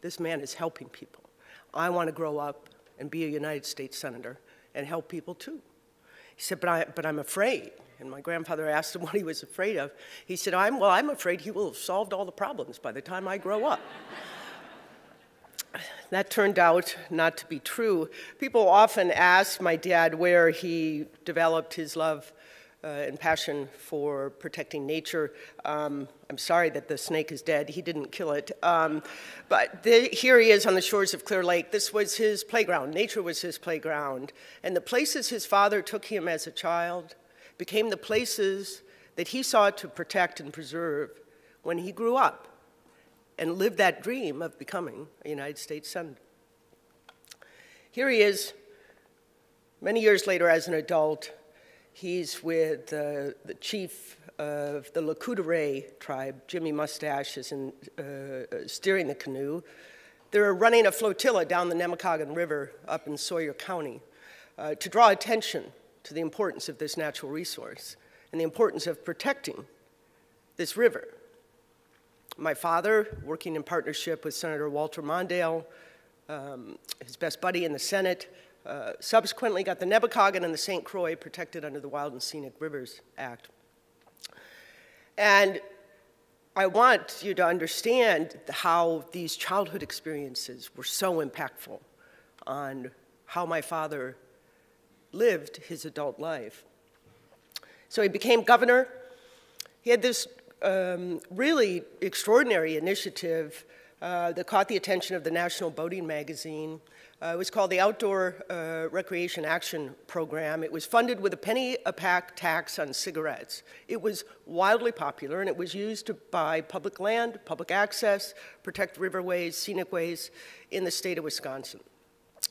This man is helping people. I want to grow up and be a United States Senator and help people too. He said, but, I, but I'm afraid. And my grandfather asked him what he was afraid of. He said, I'm, well, I'm afraid he will have solved all the problems by the time I grow up. that turned out not to be true. People often ask my dad where he developed his love uh, and passion for protecting nature. Um, I'm sorry that the snake is dead. He didn't kill it. Um, but the, here he is on the shores of Clear Lake. This was his playground. Nature was his playground. And the places his father took him as a child became the places that he sought to protect and preserve when he grew up and lived that dream of becoming a United States Senator. Here he is, many years later as an adult, He's with uh, the chief of the Lakota tribe, Jimmy Mustache, is in, uh, steering the canoe. They're running a flotilla down the Namekagon River up in Sawyer County uh, to draw attention to the importance of this natural resource and the importance of protecting this river. My father, working in partnership with Senator Walter Mondale, um, his best buddy in the Senate, uh, subsequently got the Namekagon and the St. Croix protected under the Wild and Scenic Rivers Act. And I want you to understand how these childhood experiences were so impactful on how my father lived his adult life. So he became governor. He had this um, really extraordinary initiative uh, that caught the attention of the National Boating Magazine uh, it was called the Outdoor uh, Recreation Action Program. It was funded with a penny a pack tax on cigarettes. It was wildly popular and it was used to buy public land, public access, protect riverways, scenic ways in the state of Wisconsin.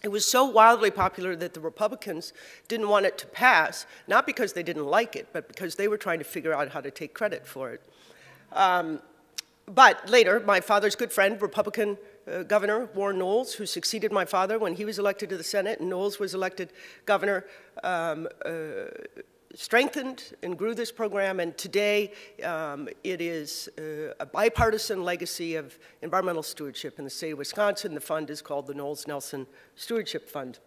It was so wildly popular that the Republicans didn't want it to pass, not because they didn't like it, but because they were trying to figure out how to take credit for it. Um, but later, my father's good friend, Republican uh, Governor Warren Knowles, who succeeded my father when he was elected to the Senate, and Knowles was elected governor, um, uh, strengthened and grew this program, and today um, it is uh, a bipartisan legacy of environmental stewardship in the state of Wisconsin. The fund is called the Knowles Nelson Stewardship Fund.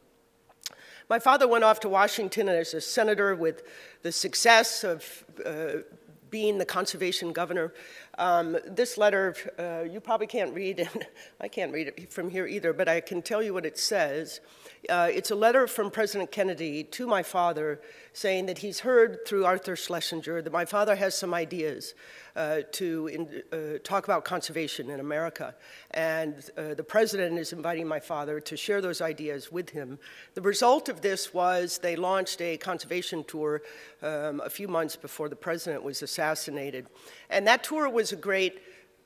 My father went off to Washington as a senator with the success of uh, being the conservation governor. Um, this letter, uh, you probably can't read, and I can't read it from here either, but I can tell you what it says. Uh, it's a letter from President Kennedy to my father saying that he's heard through Arthur Schlesinger that my father has some ideas uh, to in, uh, talk about conservation in America. And uh, the president is inviting my father to share those ideas with him. The result of this was they launched a conservation tour um, a few months before the president was assassinated. And that tour was a great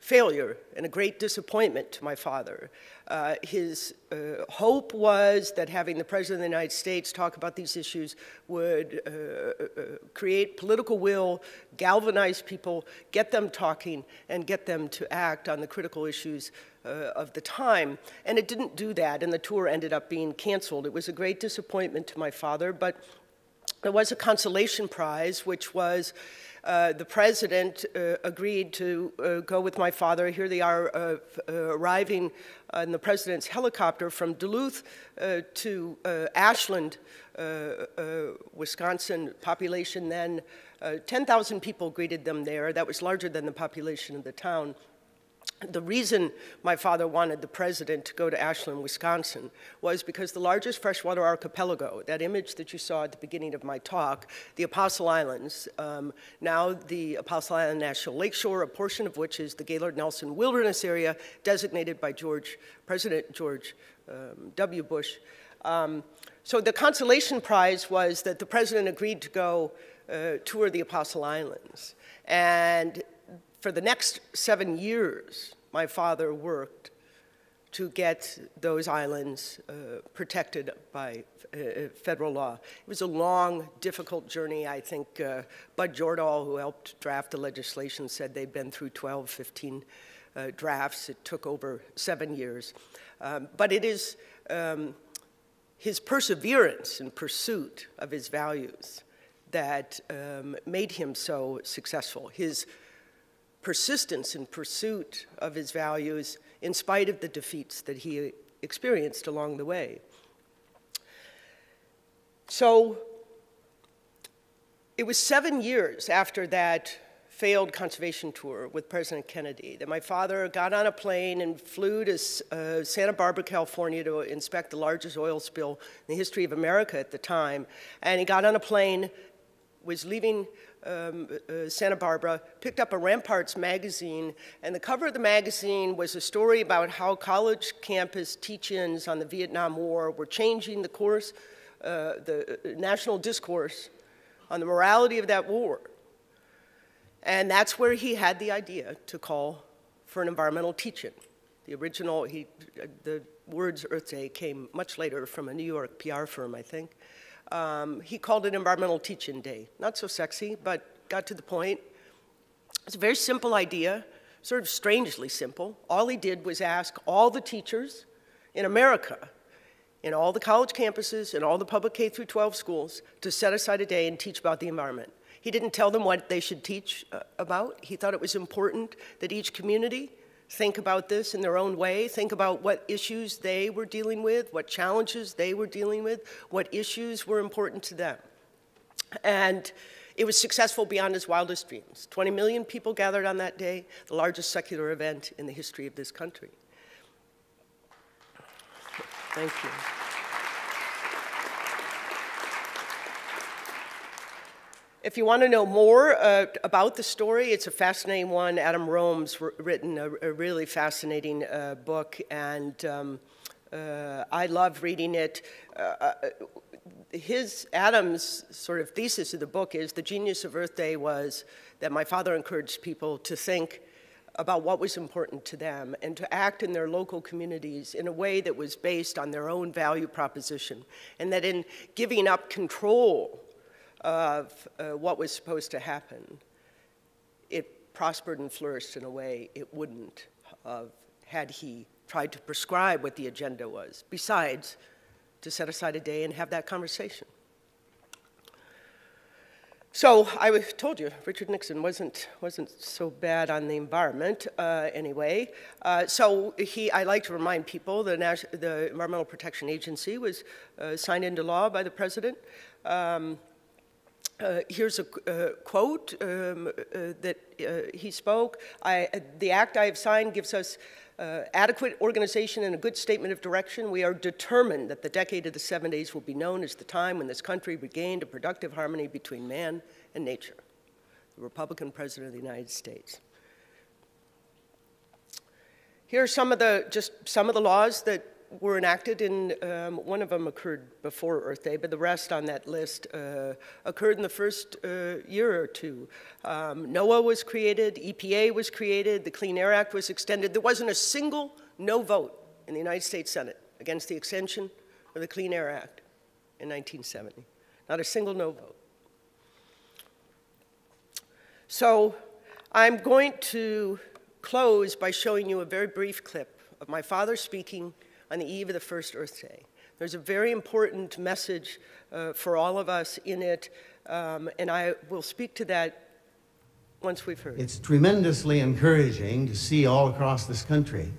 failure and a great disappointment to my father. Uh, his uh, hope was that having the President of the United States talk about these issues would uh, uh, create political will, galvanize people, get them talking, and get them to act on the critical issues uh, of the time. And it didn't do that, and the tour ended up being canceled. It was a great disappointment to my father, but there was a consolation prize, which was uh, the president uh, agreed to uh, go with my father. Here they are uh, arriving in the president's helicopter from Duluth to Ashland, Wisconsin. Population then 10,000 people greeted them there. That was larger than the population of the town the reason my father wanted the president to go to Ashland, Wisconsin, was because the largest freshwater archipelago, that image that you saw at the beginning of my talk, the Apostle Islands, um, now the Apostle Island National Lakeshore, a portion of which is the Gaylord Nelson Wilderness Area, designated by George, President George um, W. Bush. Um, so the consolation prize was that the president agreed to go uh, tour the Apostle Islands. And for the next seven years, my father worked to get those islands uh, protected by uh, federal law. It was a long, difficult journey. I think uh, Bud Jordahl, who helped draft the legislation, said they'd been through 12, 15 uh, drafts. It took over seven years. Um, but it is um, his perseverance in pursuit of his values that um, made him so successful. His persistence in pursuit of his values in spite of the defeats that he experienced along the way. So it was seven years after that failed conservation tour with President Kennedy that my father got on a plane and flew to uh, Santa Barbara, California to inspect the largest oil spill in the history of America at the time. And he got on a plane, was leaving um, uh, Santa Barbara, picked up a Ramparts magazine, and the cover of the magazine was a story about how college campus teach-ins on the Vietnam War were changing the course, uh, the uh, national discourse on the morality of that war. And that's where he had the idea to call for an environmental teach-in. The original, he, uh, the words Earth Day came much later from a New York PR firm, I think. Um, he called it Environmental Teach-In Day. Not so sexy, but got to the point. It's a very simple idea, sort of strangely simple. All he did was ask all the teachers in America, in all the college campuses, in all the public K through 12 schools, to set aside a day and teach about the environment. He didn't tell them what they should teach uh, about. He thought it was important that each community think about this in their own way, think about what issues they were dealing with, what challenges they were dealing with, what issues were important to them. And it was successful beyond his wildest dreams. 20 million people gathered on that day, the largest secular event in the history of this country. Thank you. If you want to know more uh, about the story, it's a fascinating one. Adam Rome's written a, a really fascinating uh, book, and um, uh, I love reading it. Uh, uh, his, Adam's sort of thesis of the book is the genius of Earth Day was that my father encouraged people to think about what was important to them and to act in their local communities in a way that was based on their own value proposition. And that in giving up control of uh, what was supposed to happen, it prospered and flourished in a way it wouldn't have had he tried to prescribe what the agenda was, besides to set aside a day and have that conversation. So I told you, Richard Nixon wasn't, wasn't so bad on the environment uh, anyway. Uh, so he, I like to remind people the, Nas the Environmental Protection Agency was uh, signed into law by the president. Um, uh, here's a uh, quote um, uh, that uh, he spoke. I, the act I have signed gives us uh, adequate organization and a good statement of direction. We are determined that the decade of the 70s will be known as the time when this country regained a productive harmony between man and nature. The Republican President of the United States. Here are some of the, just some of the laws that were enacted, and um, one of them occurred before Earth Day, but the rest on that list uh, occurred in the first uh, year or two. Um, NOAA was created, EPA was created, the Clean Air Act was extended. There wasn't a single no vote in the United States Senate against the extension of the Clean Air Act in 1970. Not a single no vote. So I'm going to close by showing you a very brief clip of my father speaking on the eve of the first Earth Day. There's a very important message uh, for all of us in it, um, and I will speak to that once we've heard.
It's tremendously encouraging to see all across this country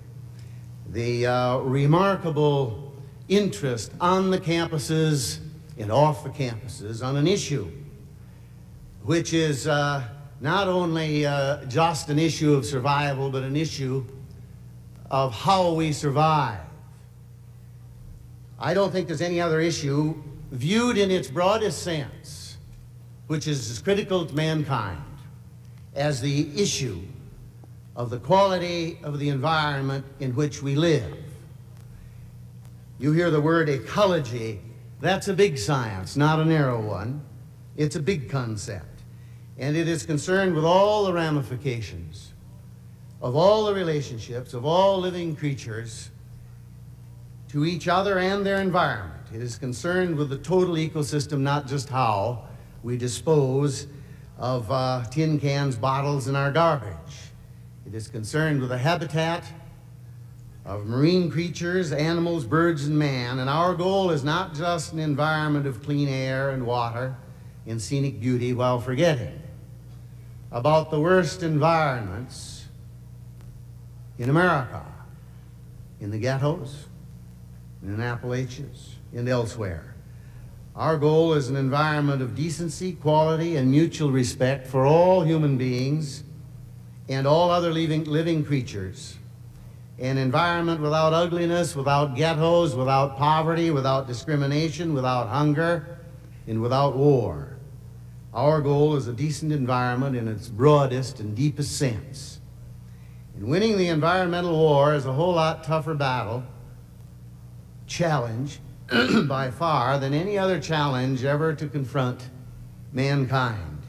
the uh, remarkable interest on the campuses and off the campuses on an issue which is uh, not only uh, just an issue of survival, but an issue of how we survive. I don't think there's any other issue viewed in its broadest sense, which is as critical to mankind as the issue of the quality of the environment in which we live. You hear the word ecology, that's a big science, not a narrow one. It's a big concept. And it is concerned with all the ramifications of all the relationships of all living creatures to each other and their environment. It is concerned with the total ecosystem, not just how we dispose of uh, tin cans, bottles, and our garbage. It is concerned with the habitat of marine creatures, animals, birds, and man. And our goal is not just an environment of clean air and water and scenic beauty while forgetting about the worst environments in America, in the ghettos, in Appalachians, and elsewhere. Our goal is an environment of decency, quality, and mutual respect for all human beings and all other living, living creatures. An environment without ugliness, without ghettos, without poverty, without discrimination, without hunger, and without war. Our goal is a decent environment in its broadest and deepest sense. And winning the environmental war is a whole lot tougher battle challenge by far than any other challenge ever to confront mankind.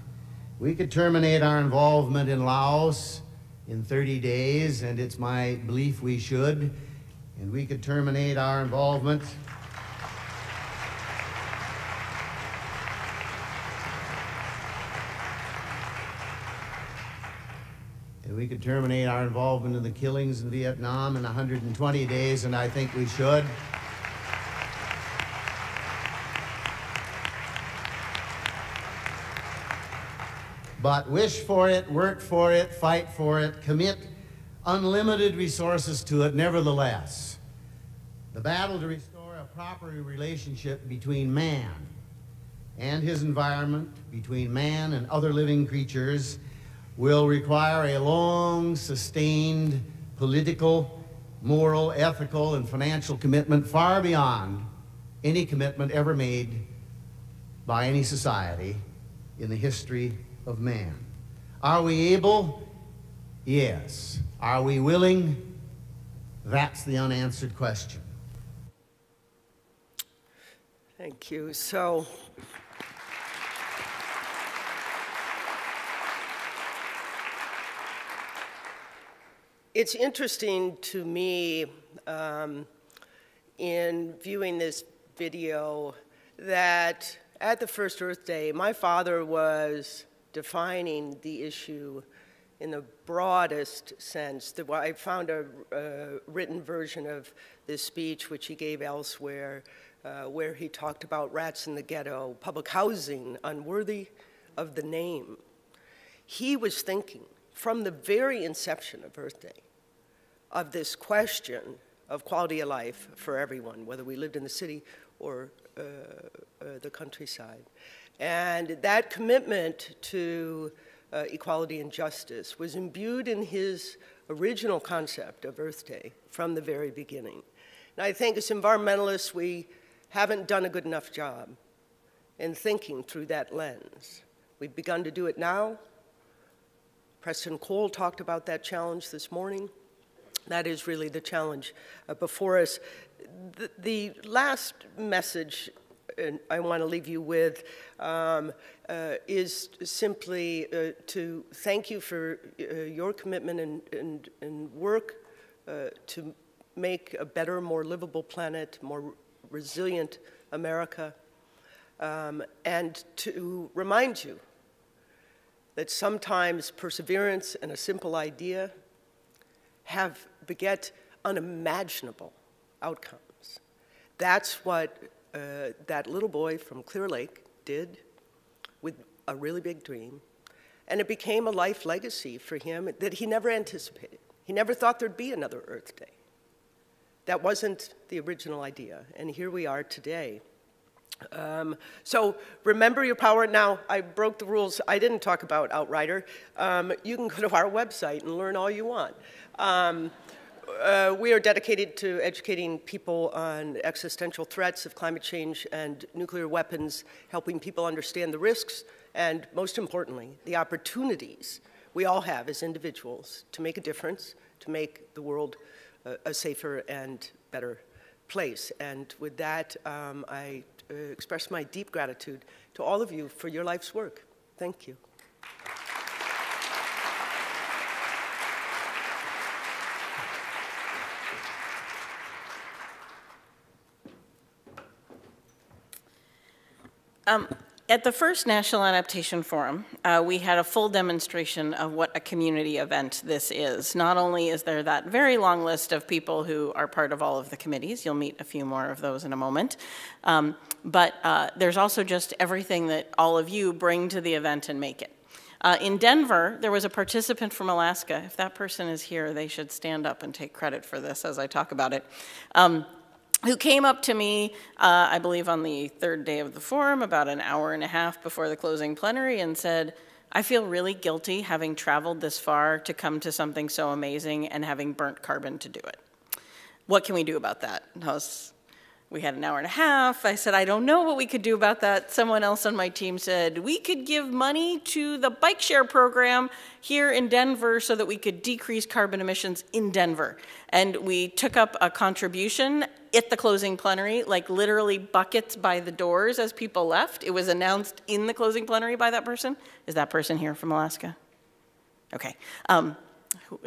We could terminate our involvement in Laos in 30 days, and it's my belief we should. And we could terminate our involvement and we could terminate our involvement in the killings in Vietnam in 120 days, and I think we should. But wish for it, work for it, fight for it, commit unlimited resources to it nevertheless. The battle to restore a proper relationship between man and his environment, between man and other living creatures, will require a long, sustained political, moral, ethical, and financial commitment far beyond any commitment ever made by any society in the history of man. Are we able? Yes. Are we willing? That's the unanswered question.
Thank you. So, it's interesting to me um, in viewing this video that at the first Earth Day, my father was defining the issue in the broadest sense. I found a written version of this speech, which he gave elsewhere, uh, where he talked about rats in the ghetto, public housing unworthy of the name. He was thinking from the very inception of Earth Day of this question of quality of life for everyone, whether we lived in the city or uh, uh, the countryside. And that commitment to uh, equality and justice was imbued in his original concept of Earth Day from the very beginning. And I think as environmentalists, we haven't done a good enough job in thinking through that lens. We've begun to do it now. Preston Cole talked about that challenge this morning. That is really the challenge uh, before us. The, the, last message I want to leave you with um, uh, is simply uh, to thank you for uh, your commitment and, and, and work uh, to make a better, more livable planet, more resilient America, um, and to remind you that sometimes perseverance and a simple idea have beget unimaginable outcomes. That's what uh, that little boy from Clear Lake did with a really big dream. And it became a life legacy for him that he never anticipated. He never thought there'd be another Earth Day. That wasn't the original idea, and here we are today. Um, so remember your power. Now, I broke the rules. I didn't talk about Outrider. Um, you can go to our website and learn all you want. Um, uh, we are dedicated to educating people on existential threats of climate change and nuclear weapons, helping people understand the risks, and most importantly, the opportunities we all have as individuals to make a difference, to make the world uh, a safer and better place. And with that, um, I uh, express my deep gratitude to all of you for your life's work. Thank you.
Um, at the first National Adaptation Forum, uh, we had a full demonstration of what a community event this is. Not only is there that very long list of people who are part of all of the committees, you'll meet a few more of those in a moment, um, but uh, there's also just everything that all of you bring to the event and make it. Uh, in Denver, there was a participant from Alaska. If that person is here, they should stand up and take credit for this as I talk about it. Um, who came up to me, uh, I believe on the third day of the forum, about an hour and a half before the closing plenary, and said, I feel really guilty having traveled this far to come to something so amazing and having burnt carbon to do it. What can we do about that? And I was we had an hour and a half. I said, I don't know what we could do about that. Someone else on my team said, we could give money to the bike share program here in Denver so that we could decrease carbon emissions in Denver. And we took up a contribution at the closing plenary, like literally buckets by the doors as people left. It was announced in the closing plenary by that person. Is that person here from Alaska? Okay. Um,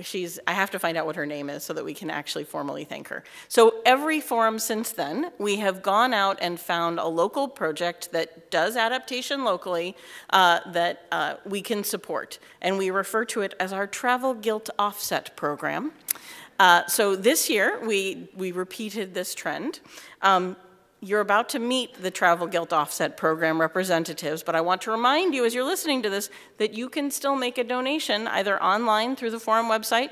she's i have to find out what her name is so that we can actually formally thank her. So every forum since then we have gone out and found a local project that does adaptation locally uh, that uh, we can support. And we refer to it as our travel guilt offset program. Uh, so this year we we repeated this trend. Um, you're about to meet the Travel Guilt Offset Program representatives, but I want to remind you as you're listening to this that you can still make a donation either online through the forum website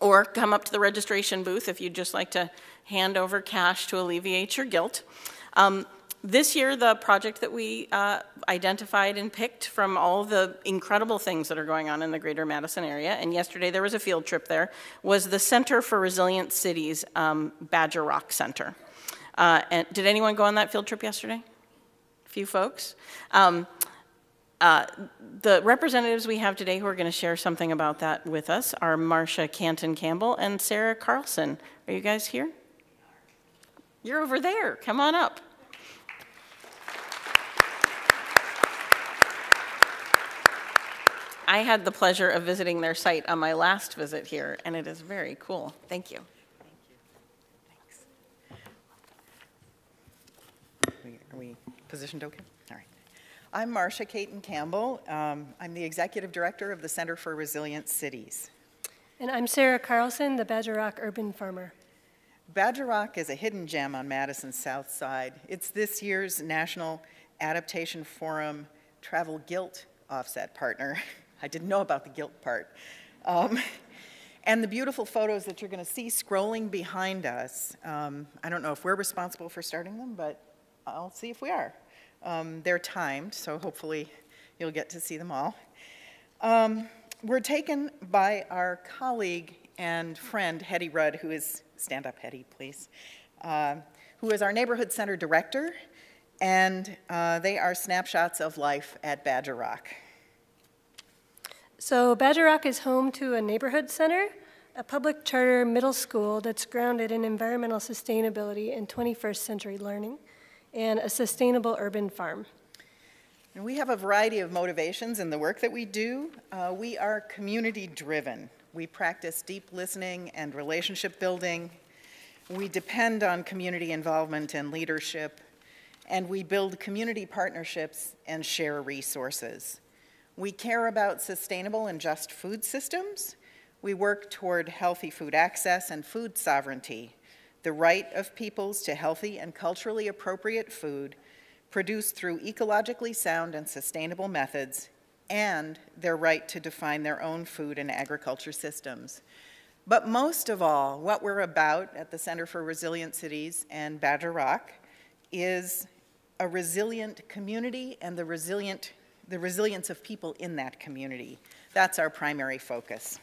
or come up to the registration booth if you'd just like to hand over cash to alleviate your guilt. Um, this year, the project that we uh, identified and picked from all the incredible things that are going on in the greater Madison area, and yesterday there was a field trip there, was the Center for Resilient Cities um, Badger Rock Center. Uh, and did anyone go on that field trip yesterday? A few folks. Um, uh, the representatives we have today who are going to share something about that with us are Marcia Canton Campbell and Sarah Karlson. Are you guys here? You're over there. Come on up. I had the pleasure of visiting their site on my last visit here, and it is very cool. Thank you.
We- Are we positioned okay? All right. I'm Marcia Caton Campbell. Um, I'm the Executive Director of the Center for Resilient Cities.
And I'm Sarah Karlson, the Badger Rock urban farmer.
Badger Rock is a hidden gem on Madison's south side. It's this year's National Adaptation Forum Travel Guilt Offset partner. I didn't know about the guilt part. Um, and the beautiful photos that you're going to see scrolling behind us, um, I don't know if we're responsible for starting them, but I'll see if we are. Um, they're timed, so hopefully you'll get to see them all. Um, we're taken by our colleague and friend, Hetty Rudd, who is, stand up, Hetty, please, uh, who is our neighborhood center director, and uh, they are snapshots of life at Badger Rock.
So, Badger Rock is home to a neighborhood center, a public charter middle school that's grounded in environmental sustainability and 21st century learning, and a sustainable urban farm.
And we have a variety of motivations in the work that we do. Uh, we are community driven. We practice deep listening and relationship building. We depend on community involvement and leadership. And we build community partnerships and share resources. We care about sustainable and just food systems. We work toward healthy food access and food sovereignty, the right of peoples to healthy and culturally appropriate food produced through ecologically sound and sustainable methods, and their right to define their own food and agriculture systems. But most of all, what we're about at the Center for Resilient Cities and Badger Rock is a resilient community and the, resilient, the resilience of people in that community. That's our primary focus.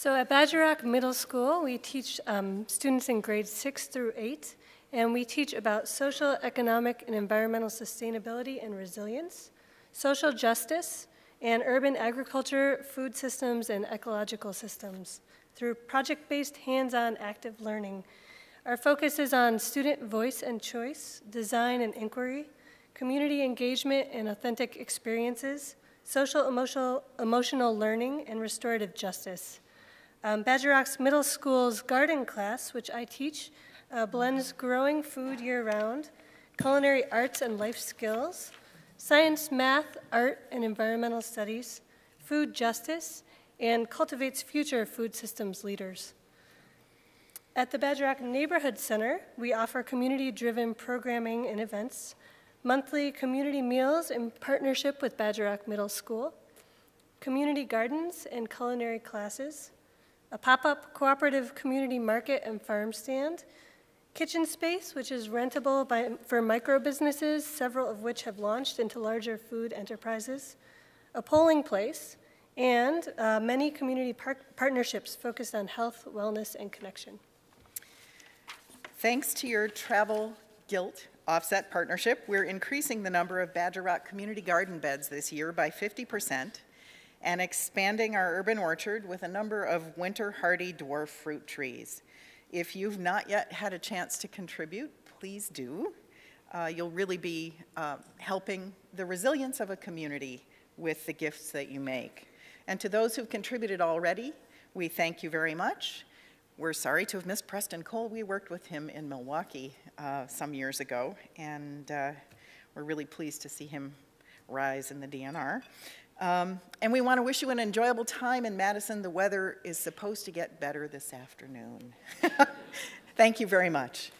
So, at Badger Rock Middle School, we teach um, students in grades six through eight, and we teach about social, economic, and environmental sustainability and resilience, social justice, and urban agriculture, food systems, and ecological systems through project based hands on active learning. Our focus is on student voice and choice, design and inquiry, community engagement and authentic experiences, social emotional, emotional learning, and restorative justice. Um, Badger Rock's middle school's garden class, which I teach, uh, blends growing food year round, culinary arts and life skills, science, math, art, and environmental studies, food justice, and cultivates future food systems leaders. At the Badger Rock Neighborhood Center, we offer community driven programming and events, monthly community meals in partnership with Badger Rock Middle School, community gardens and culinary classes, a pop up cooperative community market and farm stand, kitchen space, which is rentable by, for micro businesses, several of which have launched into larger food enterprises, a polling place, and uh, many community par- partnerships focused on health, wellness, and connection.
Thanks to your travel guilt offset partnership, we're increasing the number of Badger Rock community garden beds this year by 50% and expanding our urban orchard with a number of winter hardy dwarf fruit trees. If you've not yet had a chance to contribute, please do. Uh, you'll really be uh, helping the resilience of a community with the gifts that you make. And to those who've contributed already, we thank you very much. We're sorry to have missed Preston Cole. We worked with him in Milwaukee uh, some years ago, and uh, we're really pleased to see him rise in the DNR. Um, and we want to wish you an enjoyable time in Madison. The weather is supposed to get better this afternoon. Thank you very much.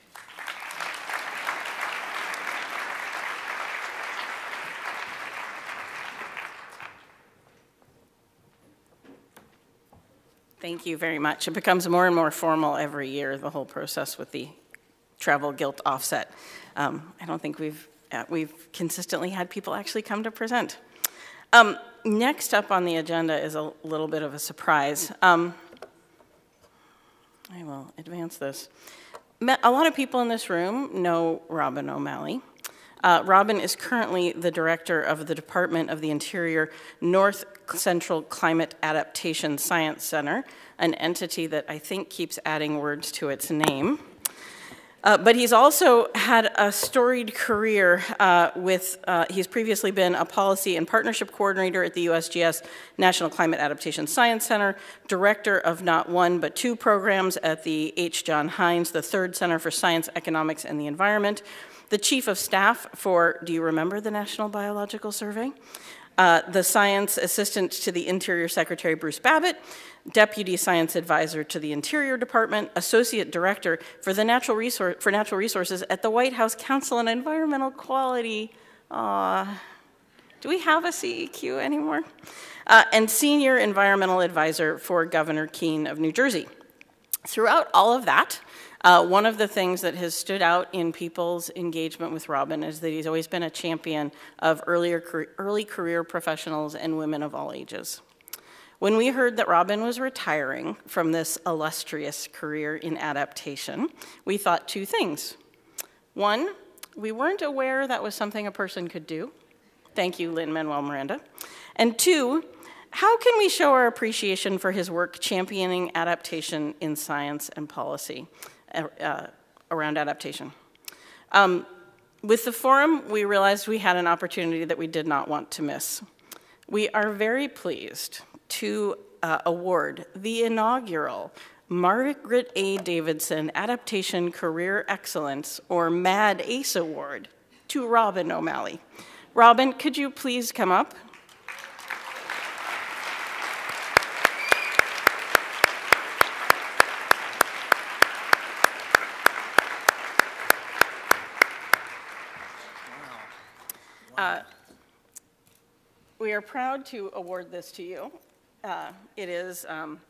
Thank you very much. It becomes more and more formal every year, the whole process with the travel guilt offset. Um, I don't think we've, uh, we've consistently had people actually come to present. Um, next up on the agenda is a little bit of a surprise. Um, I will advance this. A lot of people in this room know Robin O'Malley. Uh, Robin is currently the director of the Department of the Interior North Central Climate Adaptation Science Center, an entity that I think keeps adding words to its name. Uh, but he's also had a storied career uh, with, uh, he's previously been a policy and partnership coordinator at the USGS National Climate Adaptation Science Center, director of not one but two programs at the H. John Heinz, the Third Center for Science, Economics, and the Environment, the chief of staff for, do you remember the National Biological Survey? Uh, the science assistant to the Interior Secretary Bruce Babbitt, Deputy Science Advisor to the Interior Department, Associate Director for, the Natural, Resource, for Natural Resources at the White House Council on Environmental Quality. Uh, do we have a CEQ anymore? Uh, and Senior Environmental Advisor for Governor Kean of New Jersey. Throughout all of that, uh, one of the things that has stood out in people's engagement with Robin is that he's always been a champion of earlier, early career professionals and women of all ages. When we heard that Robin was retiring from this illustrious career in adaptation, we thought two things. One, we weren't aware that was something a person could do. Thank you, Lin-Manuel Miranda. And two, how can we show our appreciation for his work championing adaptation in science and policy uh, uh around adaptation? Um, with the forum, we realized we had an opportunity that we did not want to miss. We are very pleased to uh, award the inaugural Margaret A. Davidson Adaptation Career Excellence, or MAD ACE Award, to Robin O'Malley. Robin, could you please come up? Uh, we are proud to award this to you. Uh, it is, um,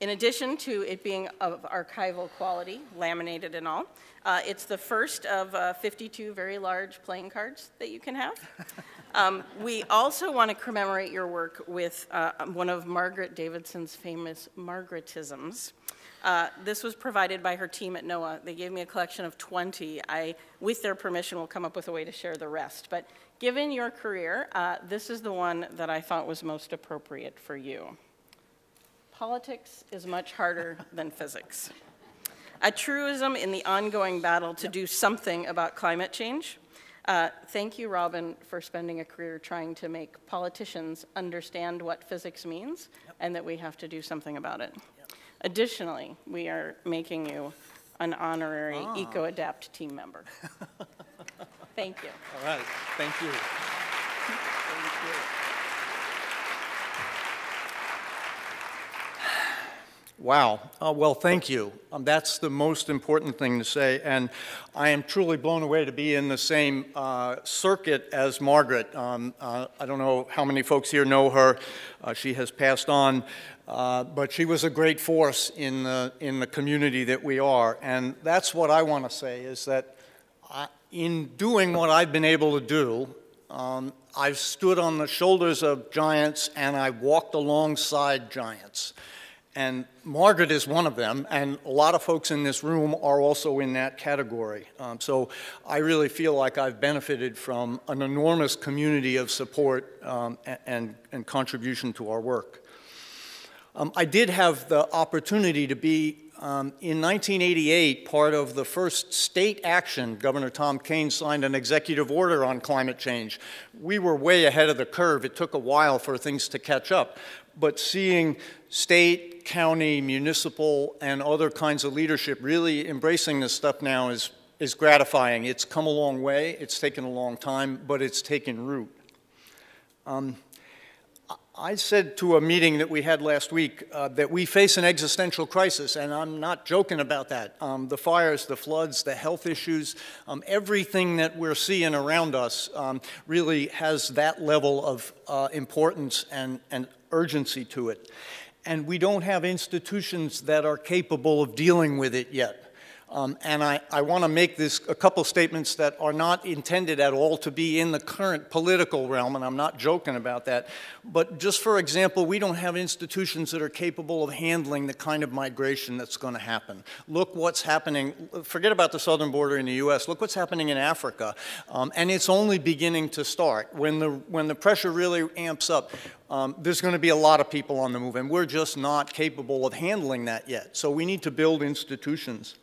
in addition to it being of archival quality, laminated and all, uh, it's the first of uh, 52 very large playing cards that you can have. Um, we also want to commemorate your work with uh, one of Margaret Davidson's famous Margaretisms. Uh, this was provided by her team at NOAA. They gave me a collection of 20. I, with their permission, will come up with a way to share the rest. But Given your career, uh, this is the one that I thought was most appropriate for you. Politics is much harder than physics. A truism in the ongoing battle to do something about climate change. Uh, thank you, Robin, for spending a career trying to make politicians understand what physics means yep. and that we have to do something about it. Yep. Additionally, we are making you an honorary ah. EcoAdapt team member. Thank you.
All right. Thank you. Thank you. Wow. Uh, well, thank you. Um, that's the most important thing to say. And I am truly blown away to be in the same uh, circuit as Margaret. Um, uh, I don't know how many folks here know her. Uh, she has passed on. Uh, but she was a great force in the, in the community that we are. And that's what I want to say is that I, in doing what I've been able to do, um, I've stood on the shoulders of giants and I walked alongside giants. And Margaret is one of them, and a lot of folks in this room are also in that category. Um, so I really feel like I've benefited from an enormous community of support um, and, and, contribution to our work. Um, I did have the opportunity to be um, in 1988, part of the first state action, Governor Tom Kean signed an executive order on climate change. We were way ahead of the curve. It took a while for things to catch up. But seeing state, county, municipal, and other kinds of leadership really embracing this stuff now is, is gratifying. It's come a long way. It's taken a long time, but it's taken root. Um, I said to a meeting that we had last week uh, that we face an existential crisis, and I'm not joking about that. Um, the fires, the floods, the health issues, um, everything that we're seeing around us um, really has that level of uh, importance and, and urgency to it. And we don't have institutions that are capable of dealing with it yet. Um, and I, I want to make this a couple statements that are not intended at all to be in the current political realm, and I'm not joking about that. But just for example, we don't have institutions that are capable of handling the kind of migration that's going to happen. Look what's happening. Forget about the southern border in the U.S. Look what's happening in Africa, um, and it's only beginning to start. When the when the pressure really amps up, um, there's going to be a lot of people on the move, and we're just not capable of handling that yet. So we need to build institutions.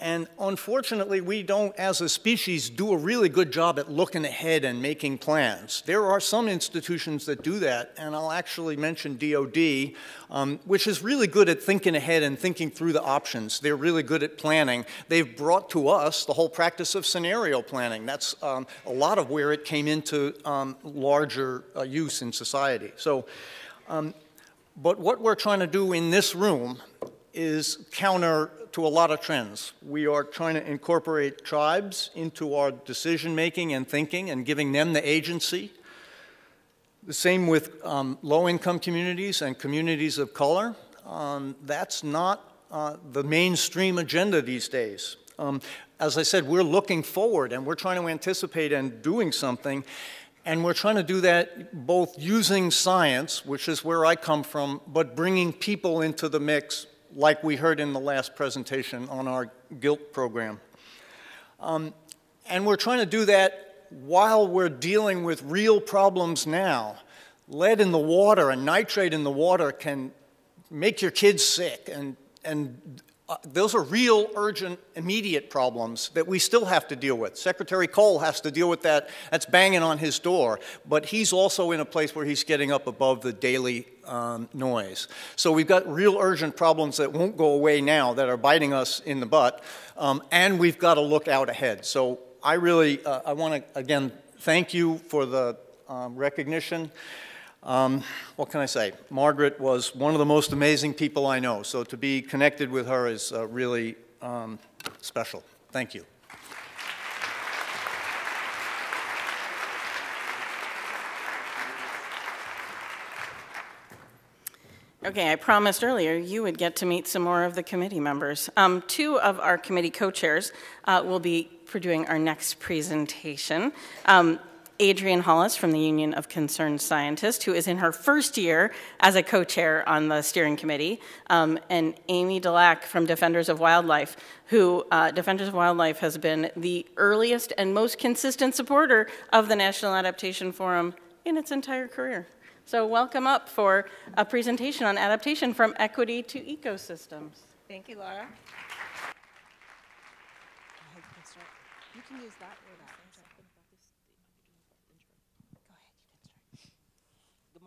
And unfortunately, we don't, as a species, do a really good job at looking ahead and making plans. There are some institutions that do that, and I'll actually mention DOD, um, which is really good at thinking ahead and thinking through the options. They're really good at planning. They've brought to us the whole practice of scenario planning. That's um, a lot of where it came into um, larger uh, use in society. So, um, but what we're trying to do in this room is counter to a lot of trends. We are trying to incorporate tribes into our decision making and thinking and giving them the agency. The same with um, low income communities and communities of color. Um, that's not uh, the mainstream agenda these days. Um, as I said, we're looking forward and we're trying to anticipate and doing something. And we're trying to do that both using science, which is where I come from, but bringing people into the mix like we heard in the last presentation on our GUILT program. Um, and we're trying to do that while we're dealing with real problems now. Lead in the water and nitrate in the water can make your kids sick and, and uh, those are real, urgent, immediate problems that we still have to deal with. Secretary Cole has to deal with that. That's banging on his door. But he's also in a place where he's getting up above the daily um, noise. So we've got real, urgent problems that won't go away now that are biting us in the butt. Um, and we've got to look out ahead. So I really, uh, I want to, again, thank you for the um, recognition. Um, what can I say? Margaret was one of the most amazing people I know, so to be connected with her is uh, really um, special. Thank you.
Okay, I promised earlier you would get to meet some more of the committee members. Um, two of our committee co-chairs uh, will be for doing our next presentation. Um, Adrienne Hollis from the Union of Concerned Scientists, who is in her first year as a co-chair on the steering committee, um, and Aimee Delach from Defenders of Wildlife, who uh, Defenders of Wildlife has been the earliest and most consistent supporter of the National Adaptation Forum in its entire career. So welcome up for a presentation on adaptation from equity to ecosystems.
Thank you, Lara. You can use that.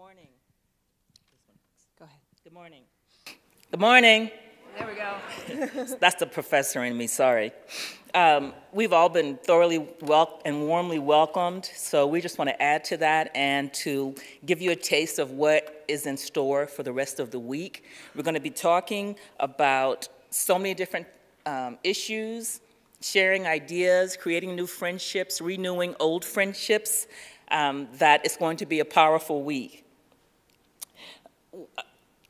morning. Go ahead. Good morning. Good morning.
There we go.
That's the professor in me, sorry. Um, we've all been thoroughly wel- and warmly welcomed, so we just want to add to that and to give you a taste of what is in store for the rest of the week. We're going to be talking about so many different um, issues, sharing ideas, creating new friendships, renewing old friendships, um, that it's going to be a powerful week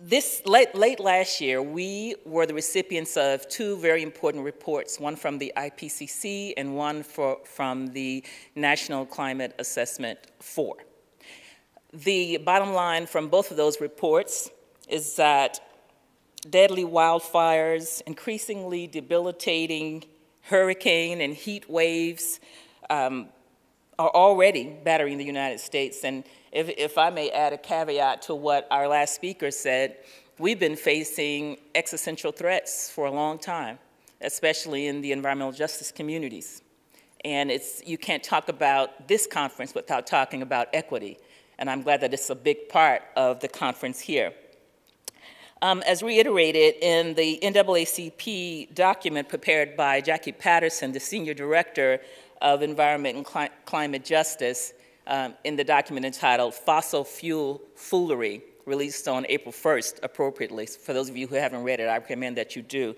this late, late last year, we were the recipients of two very important reports, one from the IPCC and one for, from the National Climate Assessment 4. The bottom line from both of those reports is that deadly wildfires, increasingly debilitating hurricane and heat waves um, are already battering the United States and if, if I may add a caveat to what our last speaker said, we've been facing existential threats for a long time, especially in the environmental justice communities. And it's, you can't talk about this conference without talking about equity. And I'm glad that it's a big part of the conference here. Um, as reiterated in the NAACP document prepared by Jacqui Patterson, the Senior Director of Environment and Cli Climate Justice, um, in the document entitled Fossil Fuel Foolery, released on April 1st, appropriately. For those of you who haven't read it, I recommend that you do.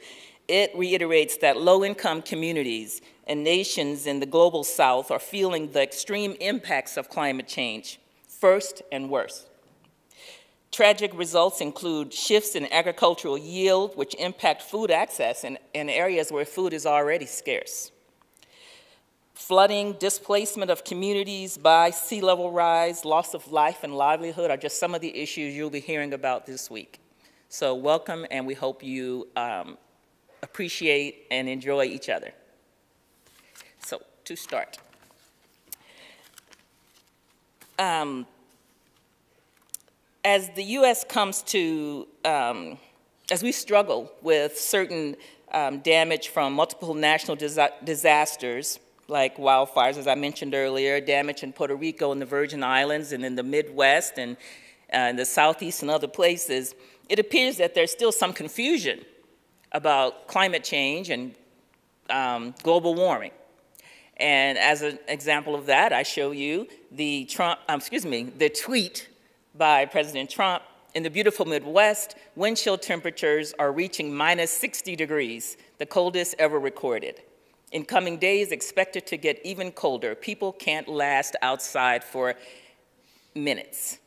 It reiterates that low income communities and nations in the global south are feeling the extreme impacts of climate change, first and worst. Tragic results include shifts in agricultural yield, which impact food access in, in areas where food is already scarce. Flooding, displacement of communities by sea level rise, loss of life and livelihood are just some of the issues you'll be hearing about this week. So, welcome, and we hope you um, appreciate and enjoy each other. So, to start, um, as the U.S. comes to um, as we struggle with certain um, damage from multiple national disa disasters, like wildfires, as I mentioned earlier, damage in Puerto Rico and the Virgin Islands and in the Midwest and uh, in the Southeast and other places, it appears that there's still some confusion about climate change and um, global warming. And as an example of that, I show you the Trump, um, excuse me, the tweet by President Trump in the beautiful Midwest, wind chill temperatures are reaching minus 60 degrees, the coldest ever recorded. In coming days, expected to get even colder. People can't last outside for minutes.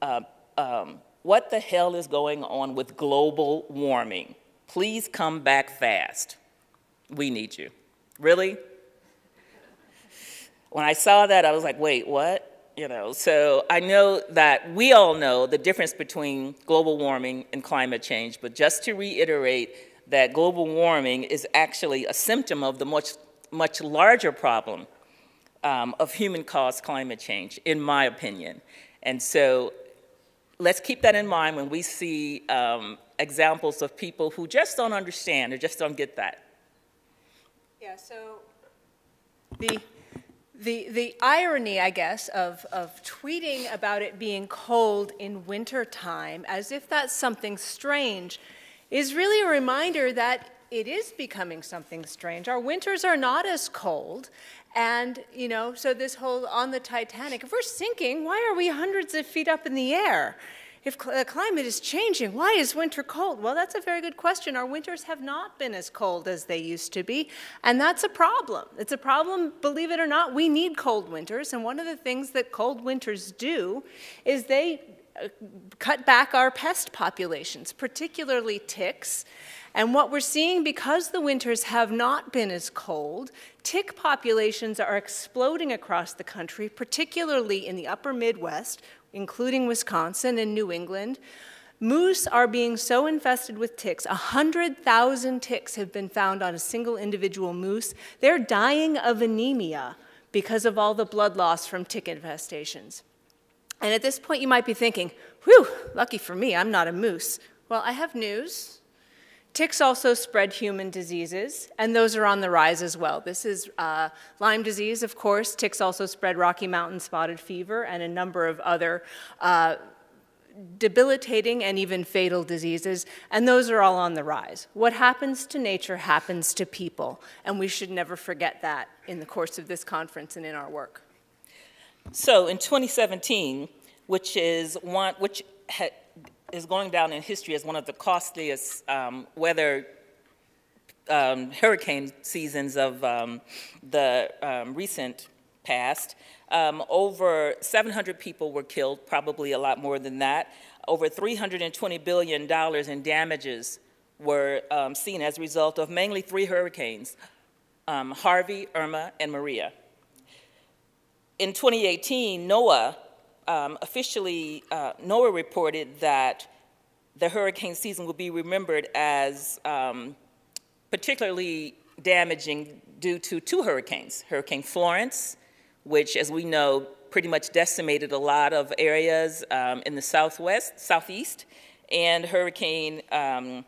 Uh, um, what the hell is going on with global warming? Please come back fast. We need you. Really? When I saw that, I was like, wait, what? You know, so I know that we all know the difference between global warming and climate change, but just to reiterate that global warming is actually a symptom of the much, much larger problem um, of human-caused climate change, in my opinion. And so let's keep that in mind when we see um, examples of people who just don't understand or just don't get that.
Yeah, so the the, the irony, I guess, of, of tweeting about it being cold in wintertime, as if that's something strange, is really a reminder that it is becoming something strange. Our winters are not as cold. And, you know, so this whole on the Titanic, if we're sinking, why are we hundreds of feet up in the air? if the climate is changing, why is winter cold? Well, that's a very good question. Our winters have not been as cold as they used to be, and that's a problem. It's a problem, believe it or not, we need cold winters, and one of the things that cold winters do is they cut back our pest populations, particularly ticks. And what we're seeing, because the winters have not been as cold, tick populations are exploding across the country, particularly in the upper Midwest, including Wisconsin and New England, moose are being so infested with ticks. 100,000 ticks have been found on a single individual moose. They're dying of anemia because of all the blood loss from tick infestations. And at this point, you might be thinking, whew, lucky for me, I'm not a moose. Well, I have news. Ticks also spread human diseases, and those are on the rise as well. This is uh, Lyme disease, of course. Ticks also spread Rocky Mountain spotted fever and a number of other uh, debilitating and even fatal diseases, and those are all on the rise. What happens to nature happens to people, and we should never forget that in the course of this conference and in our work.
So in 2017, which is one, which is going down in history as one of the costliest um, weather um, hurricane seasons of um, the um, recent past. Um, over 700 people were killed, probably a lot more than that. Over $320 billion in damages were um, seen as a result of mainly three hurricanes, Harvey, Irma, and Maria. In 2018, NOAA um, officially, uh, NOAA reported that the hurricane season will be remembered as um, particularly damaging due to two hurricanes Hurricane Florence, which, as we know, pretty much decimated a lot of areas um, in the southwest, southeast, and Hurricane um,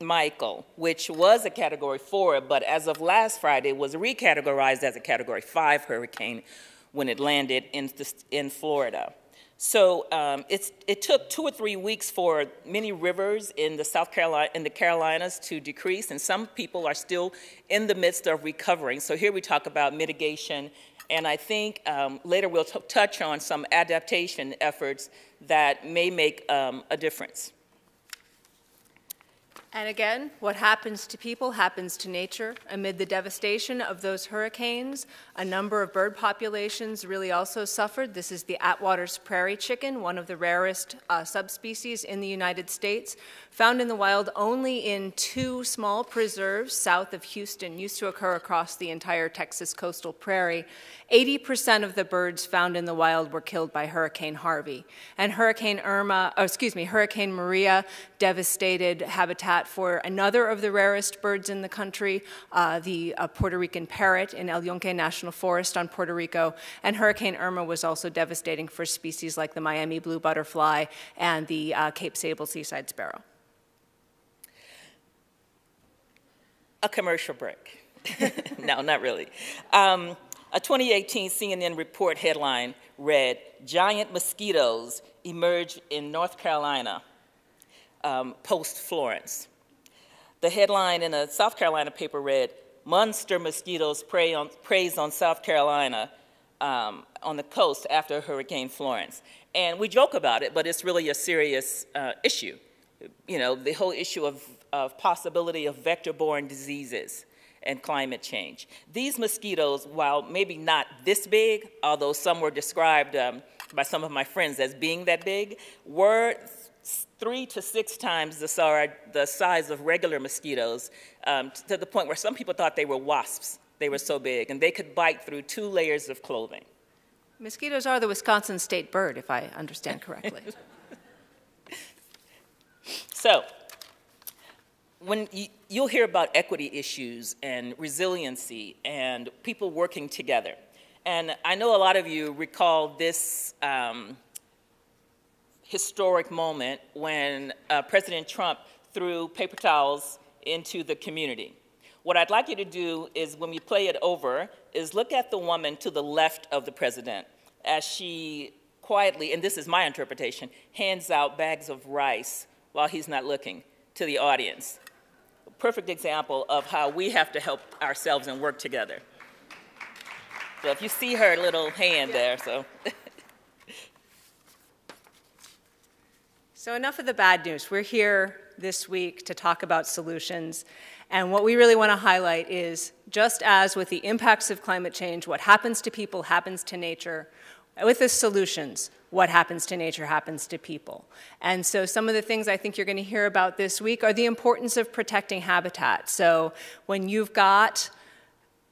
Michael, which was a Category 4, but as of last Friday was recategorized as a Category 5 hurricane when it landed in, in Florida. So um, it took two or three weeks for many rivers in the South Carolina, in the Carolinas to decrease, and some people are still in the midst of recovering. So here we talk about mitigation, and I think um, later we'll touch on some adaptation efforts that may make um, a difference.
And again, what happens to people happens to nature. Amid the devastation of those hurricanes, a number of bird populations really also suffered. This is the Atwater's prairie chicken, one of the rarest uh, subspecies in the United States, found in the wild only in two small preserves south of Houston, used to occur across the entire Texas coastal prairie. 80% of the birds found in the wild were killed by Hurricane Harvey. And Hurricane Irma, oh, excuse me, Hurricane Maria devastated habitat for another of the rarest birds in the country, uh, the uh, Puerto Rican parrot in El Yunque National Forest on Puerto Rico. And Hurricane Irma was also devastating for species like the Miami blue butterfly and the uh, Cape Sable seaside sparrow.
A commercial break. no, not really. Um, a 2018 CNN report headline read Giant mosquitoes emerge in North Carolina um, post Florence. The headline in a South Carolina paper read Monster mosquitoes prey on, preys on South Carolina um, on the coast after Hurricane Florence. And we joke about it, but it's really a serious uh, issue. You know, the whole issue of, of possibility of vector borne diseases and climate change. These mosquitoes, while maybe not this big, although some were described um, by some of my friends as being that big, were three to six times the, the size of regular mosquitoes um, to the point where some people thought they were wasps. They were so big, and they could bite through two layers of clothing.
Mosquitoes are the Wisconsin state bird, if I understand correctly.
so, when you, you'll hear about equity issues and resiliency and people working together. And I know a lot of you recall this um, historic moment when uh, President Trump threw paper towels into the community. What I'd like you to do is when we play it over, is look at the woman to the left of the president as she quietly, and this is my interpretation, hands out bags of rice while he's not looking to the audience perfect example of how we have to help ourselves and work together. So if you see her little hand there, so.
so enough of the bad news. We're here this week to talk about solutions. And what we really want to highlight is just as with the impacts of climate change, what happens to people happens to nature. With the solutions, what happens to nature happens to people. And so some of the things I think you're going to hear about this week are the importance of protecting habitat. So when you've got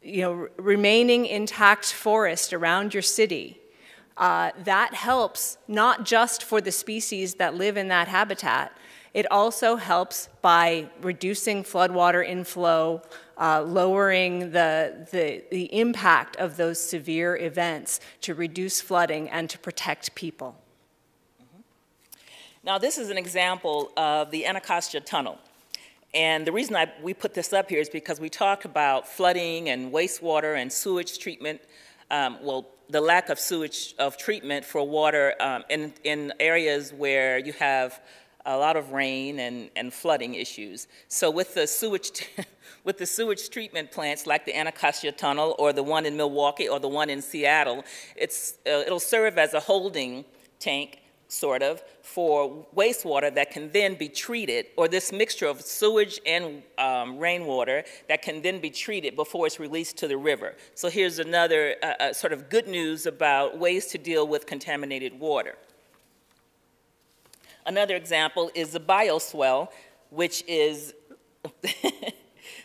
you know, remaining intact forest around your city, uh, that helps not just for the species that live in that habitat, it also helps by reducing floodwater inflow, uh, lowering the, the, the impact of those severe events to reduce flooding and to protect people.
Mm-hmm. Now, this is an example of the Anacostia Tunnel. And the reason I, we put this up here is because we talk about flooding and wastewater and sewage treatment. Um, well, the lack of sewage of treatment for water um, in, in areas where you have a lot of rain and, and flooding issues. So with the sewage, with the sewage treatment plants like the Anacostia Tunnel or the one in Milwaukee or the one in Seattle, it's, uh, it'll serve as a holding tank sort of, for wastewater that can then be treated, or this mixture of sewage and um, rainwater that can then be treated before it's released to the river. So here's another uh, uh, sort of good news about ways to deal with contaminated water. Another example is the bioswale, which is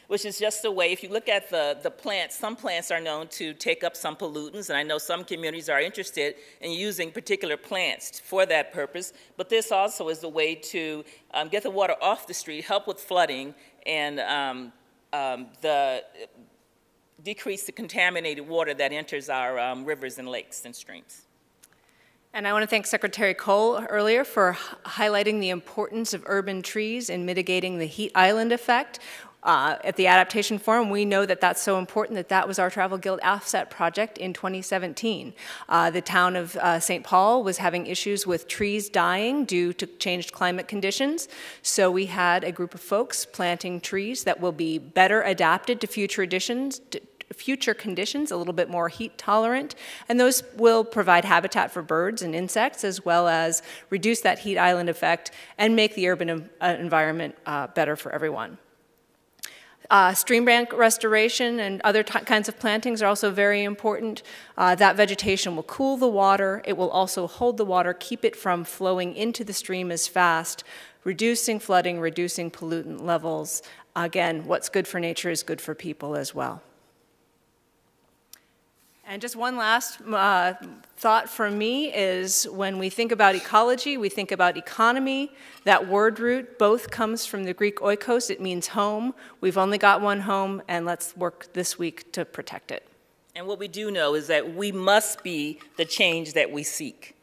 which is just a way, if you look at the, the plants, some plants are known to take up some pollutants, and I know some communities are interested in using particular plants for that purpose, but this also is a way to um, get the water off the street, help with flooding, and um, um, the, decrease the contaminated water that enters our um, rivers and lakes and streams.
And I want to thank Secretary Cole earlier for highlighting the importance of urban trees in mitigating the heat island effect. Uh, at the Adaptation Forum, we know that that's so important that that was our Travel Guilt Offset project in 2017. Uh, the town of uh, St. Paul was having issues with trees dying due to changed climate conditions, so we had a group of folks planting trees that will be better adapted to future additions, future conditions, a little bit more heat tolerant, and those will provide habitat for birds and insects as well as reduce that heat island effect and make the urban uh, environment uh, better for everyone. Uh, stream bank restoration and other kinds of plantings are also very important. Uh, that vegetation will cool the water. It will also hold the water, keep it from flowing into the stream as fast, reducing flooding, reducing pollutant levels. Again, what's good for nature is good for people as well. And just one last uh, thought from me is when we think about ecology, we think about economy. That word root both comes from the Greek oikos, it means home. We've only got one home, and let's work this week to protect it.
And what we do know is that we must be the change that we seek.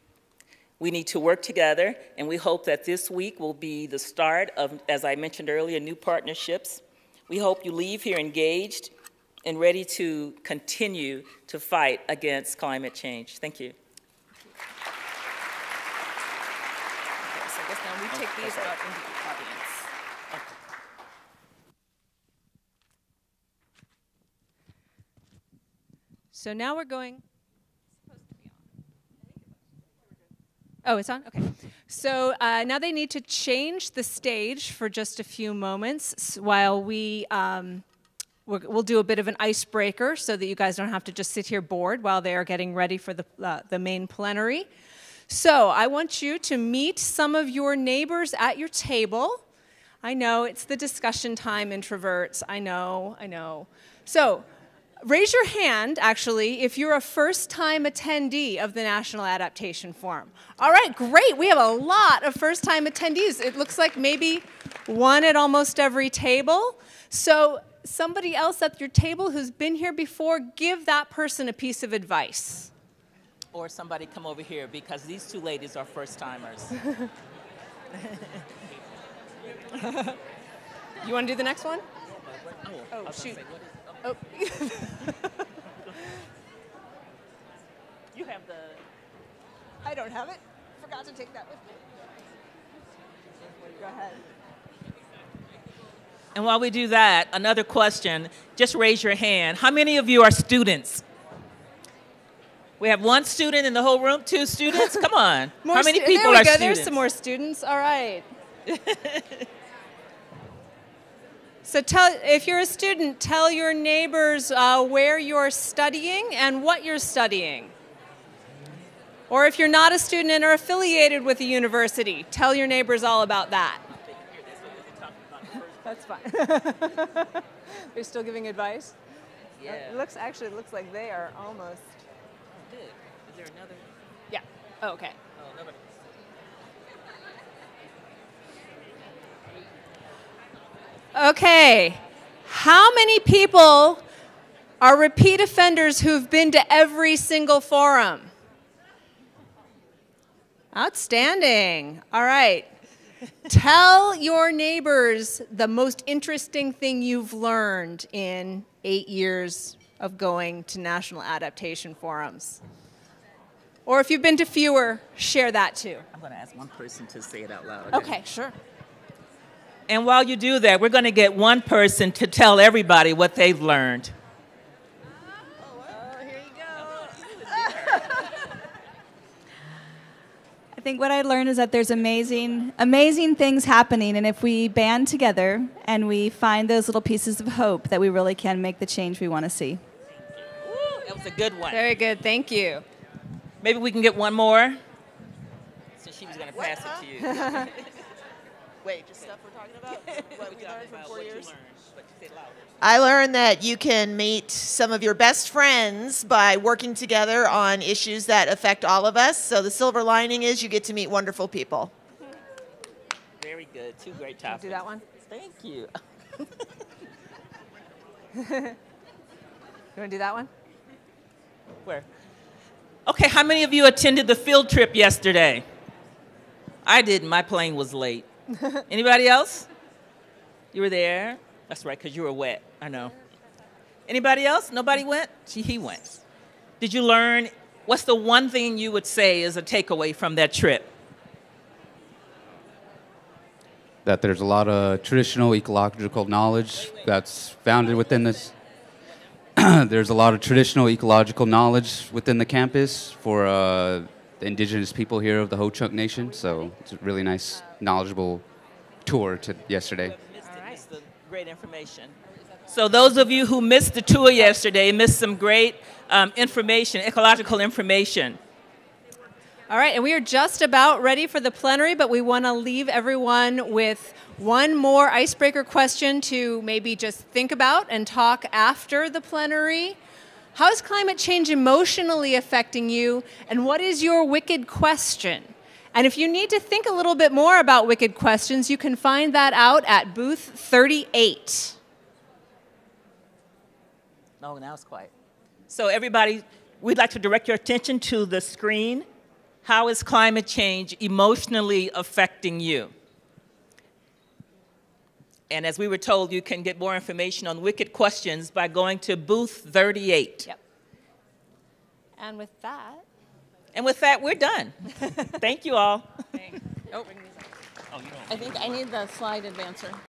We need to work together, and we hope that this week will be the start of, as I mentioned earlier, new partnerships. We hope you leave here engaged and ready to continue to fight against climate change. Thank you.
Okay, so I guess now we take these out into the audience.
So now we're going. Oh, it's on? Okay. So uh, now they need to change the stage for just a few moments while we. Um, we'll do a bit of an icebreaker so that you guys don't have to just sit here bored while they are getting ready for the, uh, the main plenary. So I want you to meet some of your neighbors at your table. I know it's the discussion time, introverts. I know, I know. So raise your hand, actually, if you're a first time attendee of the National Adaptation Forum. All right, great. We have a lot of first time attendees. It looks like maybe one at almost every table. So somebody else at your table who's been here before, give that person a piece of advice.
Or somebody come over here because these two ladies are first timers.
you want to do the next one?
Oh,
Oh, shoot.
Say,
Oh.
you have the.
I don't have it. Forgot to take that with me. Go ahead.
And while we do that, another question, just raise your hand. How many of you are students? We have one student in the whole room, two students? Come on.
More
How many people
there we
are
go.
students?
There's some more students. All right. so tell if you're a student, tell your neighbors uh, where you're studying and what you're studying. Or if you're not a student and are affiliated with a university, tell your neighbors all about that. That's fine. They're still giving advice?
Yeah.
It looks actually it looks like they are almost
Good. Is there another?
Yeah. Oh, okay.
Oh, nobody.
Okay. How many people are repeat offenders who've been to every single forum? Outstanding. All right. Tell your neighbors the most interesting thing you've learned in eight years of going to national adaptation forums. Or if you've been to fewer, share that too.
I'm going to ask one person to say it out loud.
Okay, sure.
And while you do that, we're going to get one person to tell everybody what they've learned.
I think what I learned is that there's amazing, amazing things happening, and if we band together and we find those little pieces of hope, that we really can make the change we want to see.
That was a good one.
Very good. Thank you.
Maybe we can get one more. So she was going to pass it to you.
Wait, just stuff we're talking about? What we learned from
about
four
what you
years?
learned, but say it louder.
I learned that you can meet some of your best friends by working together on issues that affect all of us. So the silver lining is you get to meet wonderful people.
Very good. Two great topics.
Do that one.
Thank you.
You want to do that one?
Where? Okay, how many of you attended the field trip yesterday? I didn't. My plane was late. Anybody else? You were there? That's right, because you were wet. I know. Anybody else? Nobody went? Gee, he went. Did you learn? What's the one thing you would say is a takeaway from that trip?
that there's a lot of traditional ecological knowledge that's founded within this. there's a lot of traditional ecological knowledge within the campus for uh, the indigenous people here of the Ho Chunk Nation. So it's a really nice, knowledgeable tour to yesterday.
Great information. So those of you who missed the tour yesterday missed some great um, information, ecological information.
All right, and we are just about ready for the plenary, but we want to leave everyone with one more icebreaker question to maybe just think about and talk after the plenary. How is climate change emotionally affecting you? And what is your wicked question? And if you need to think a little bit more about wicked questions, you can find that out at booth 38.
No, now it's quiet. So, everybody, we'd like to direct your attention to the screen. How is climate change emotionally affecting you? And as we were told, you can get more information on wicked questions by going to booth 38.
Yep. And with that,
And with that, we're done. Thank you all.
Oh, I think I need the slide advancer.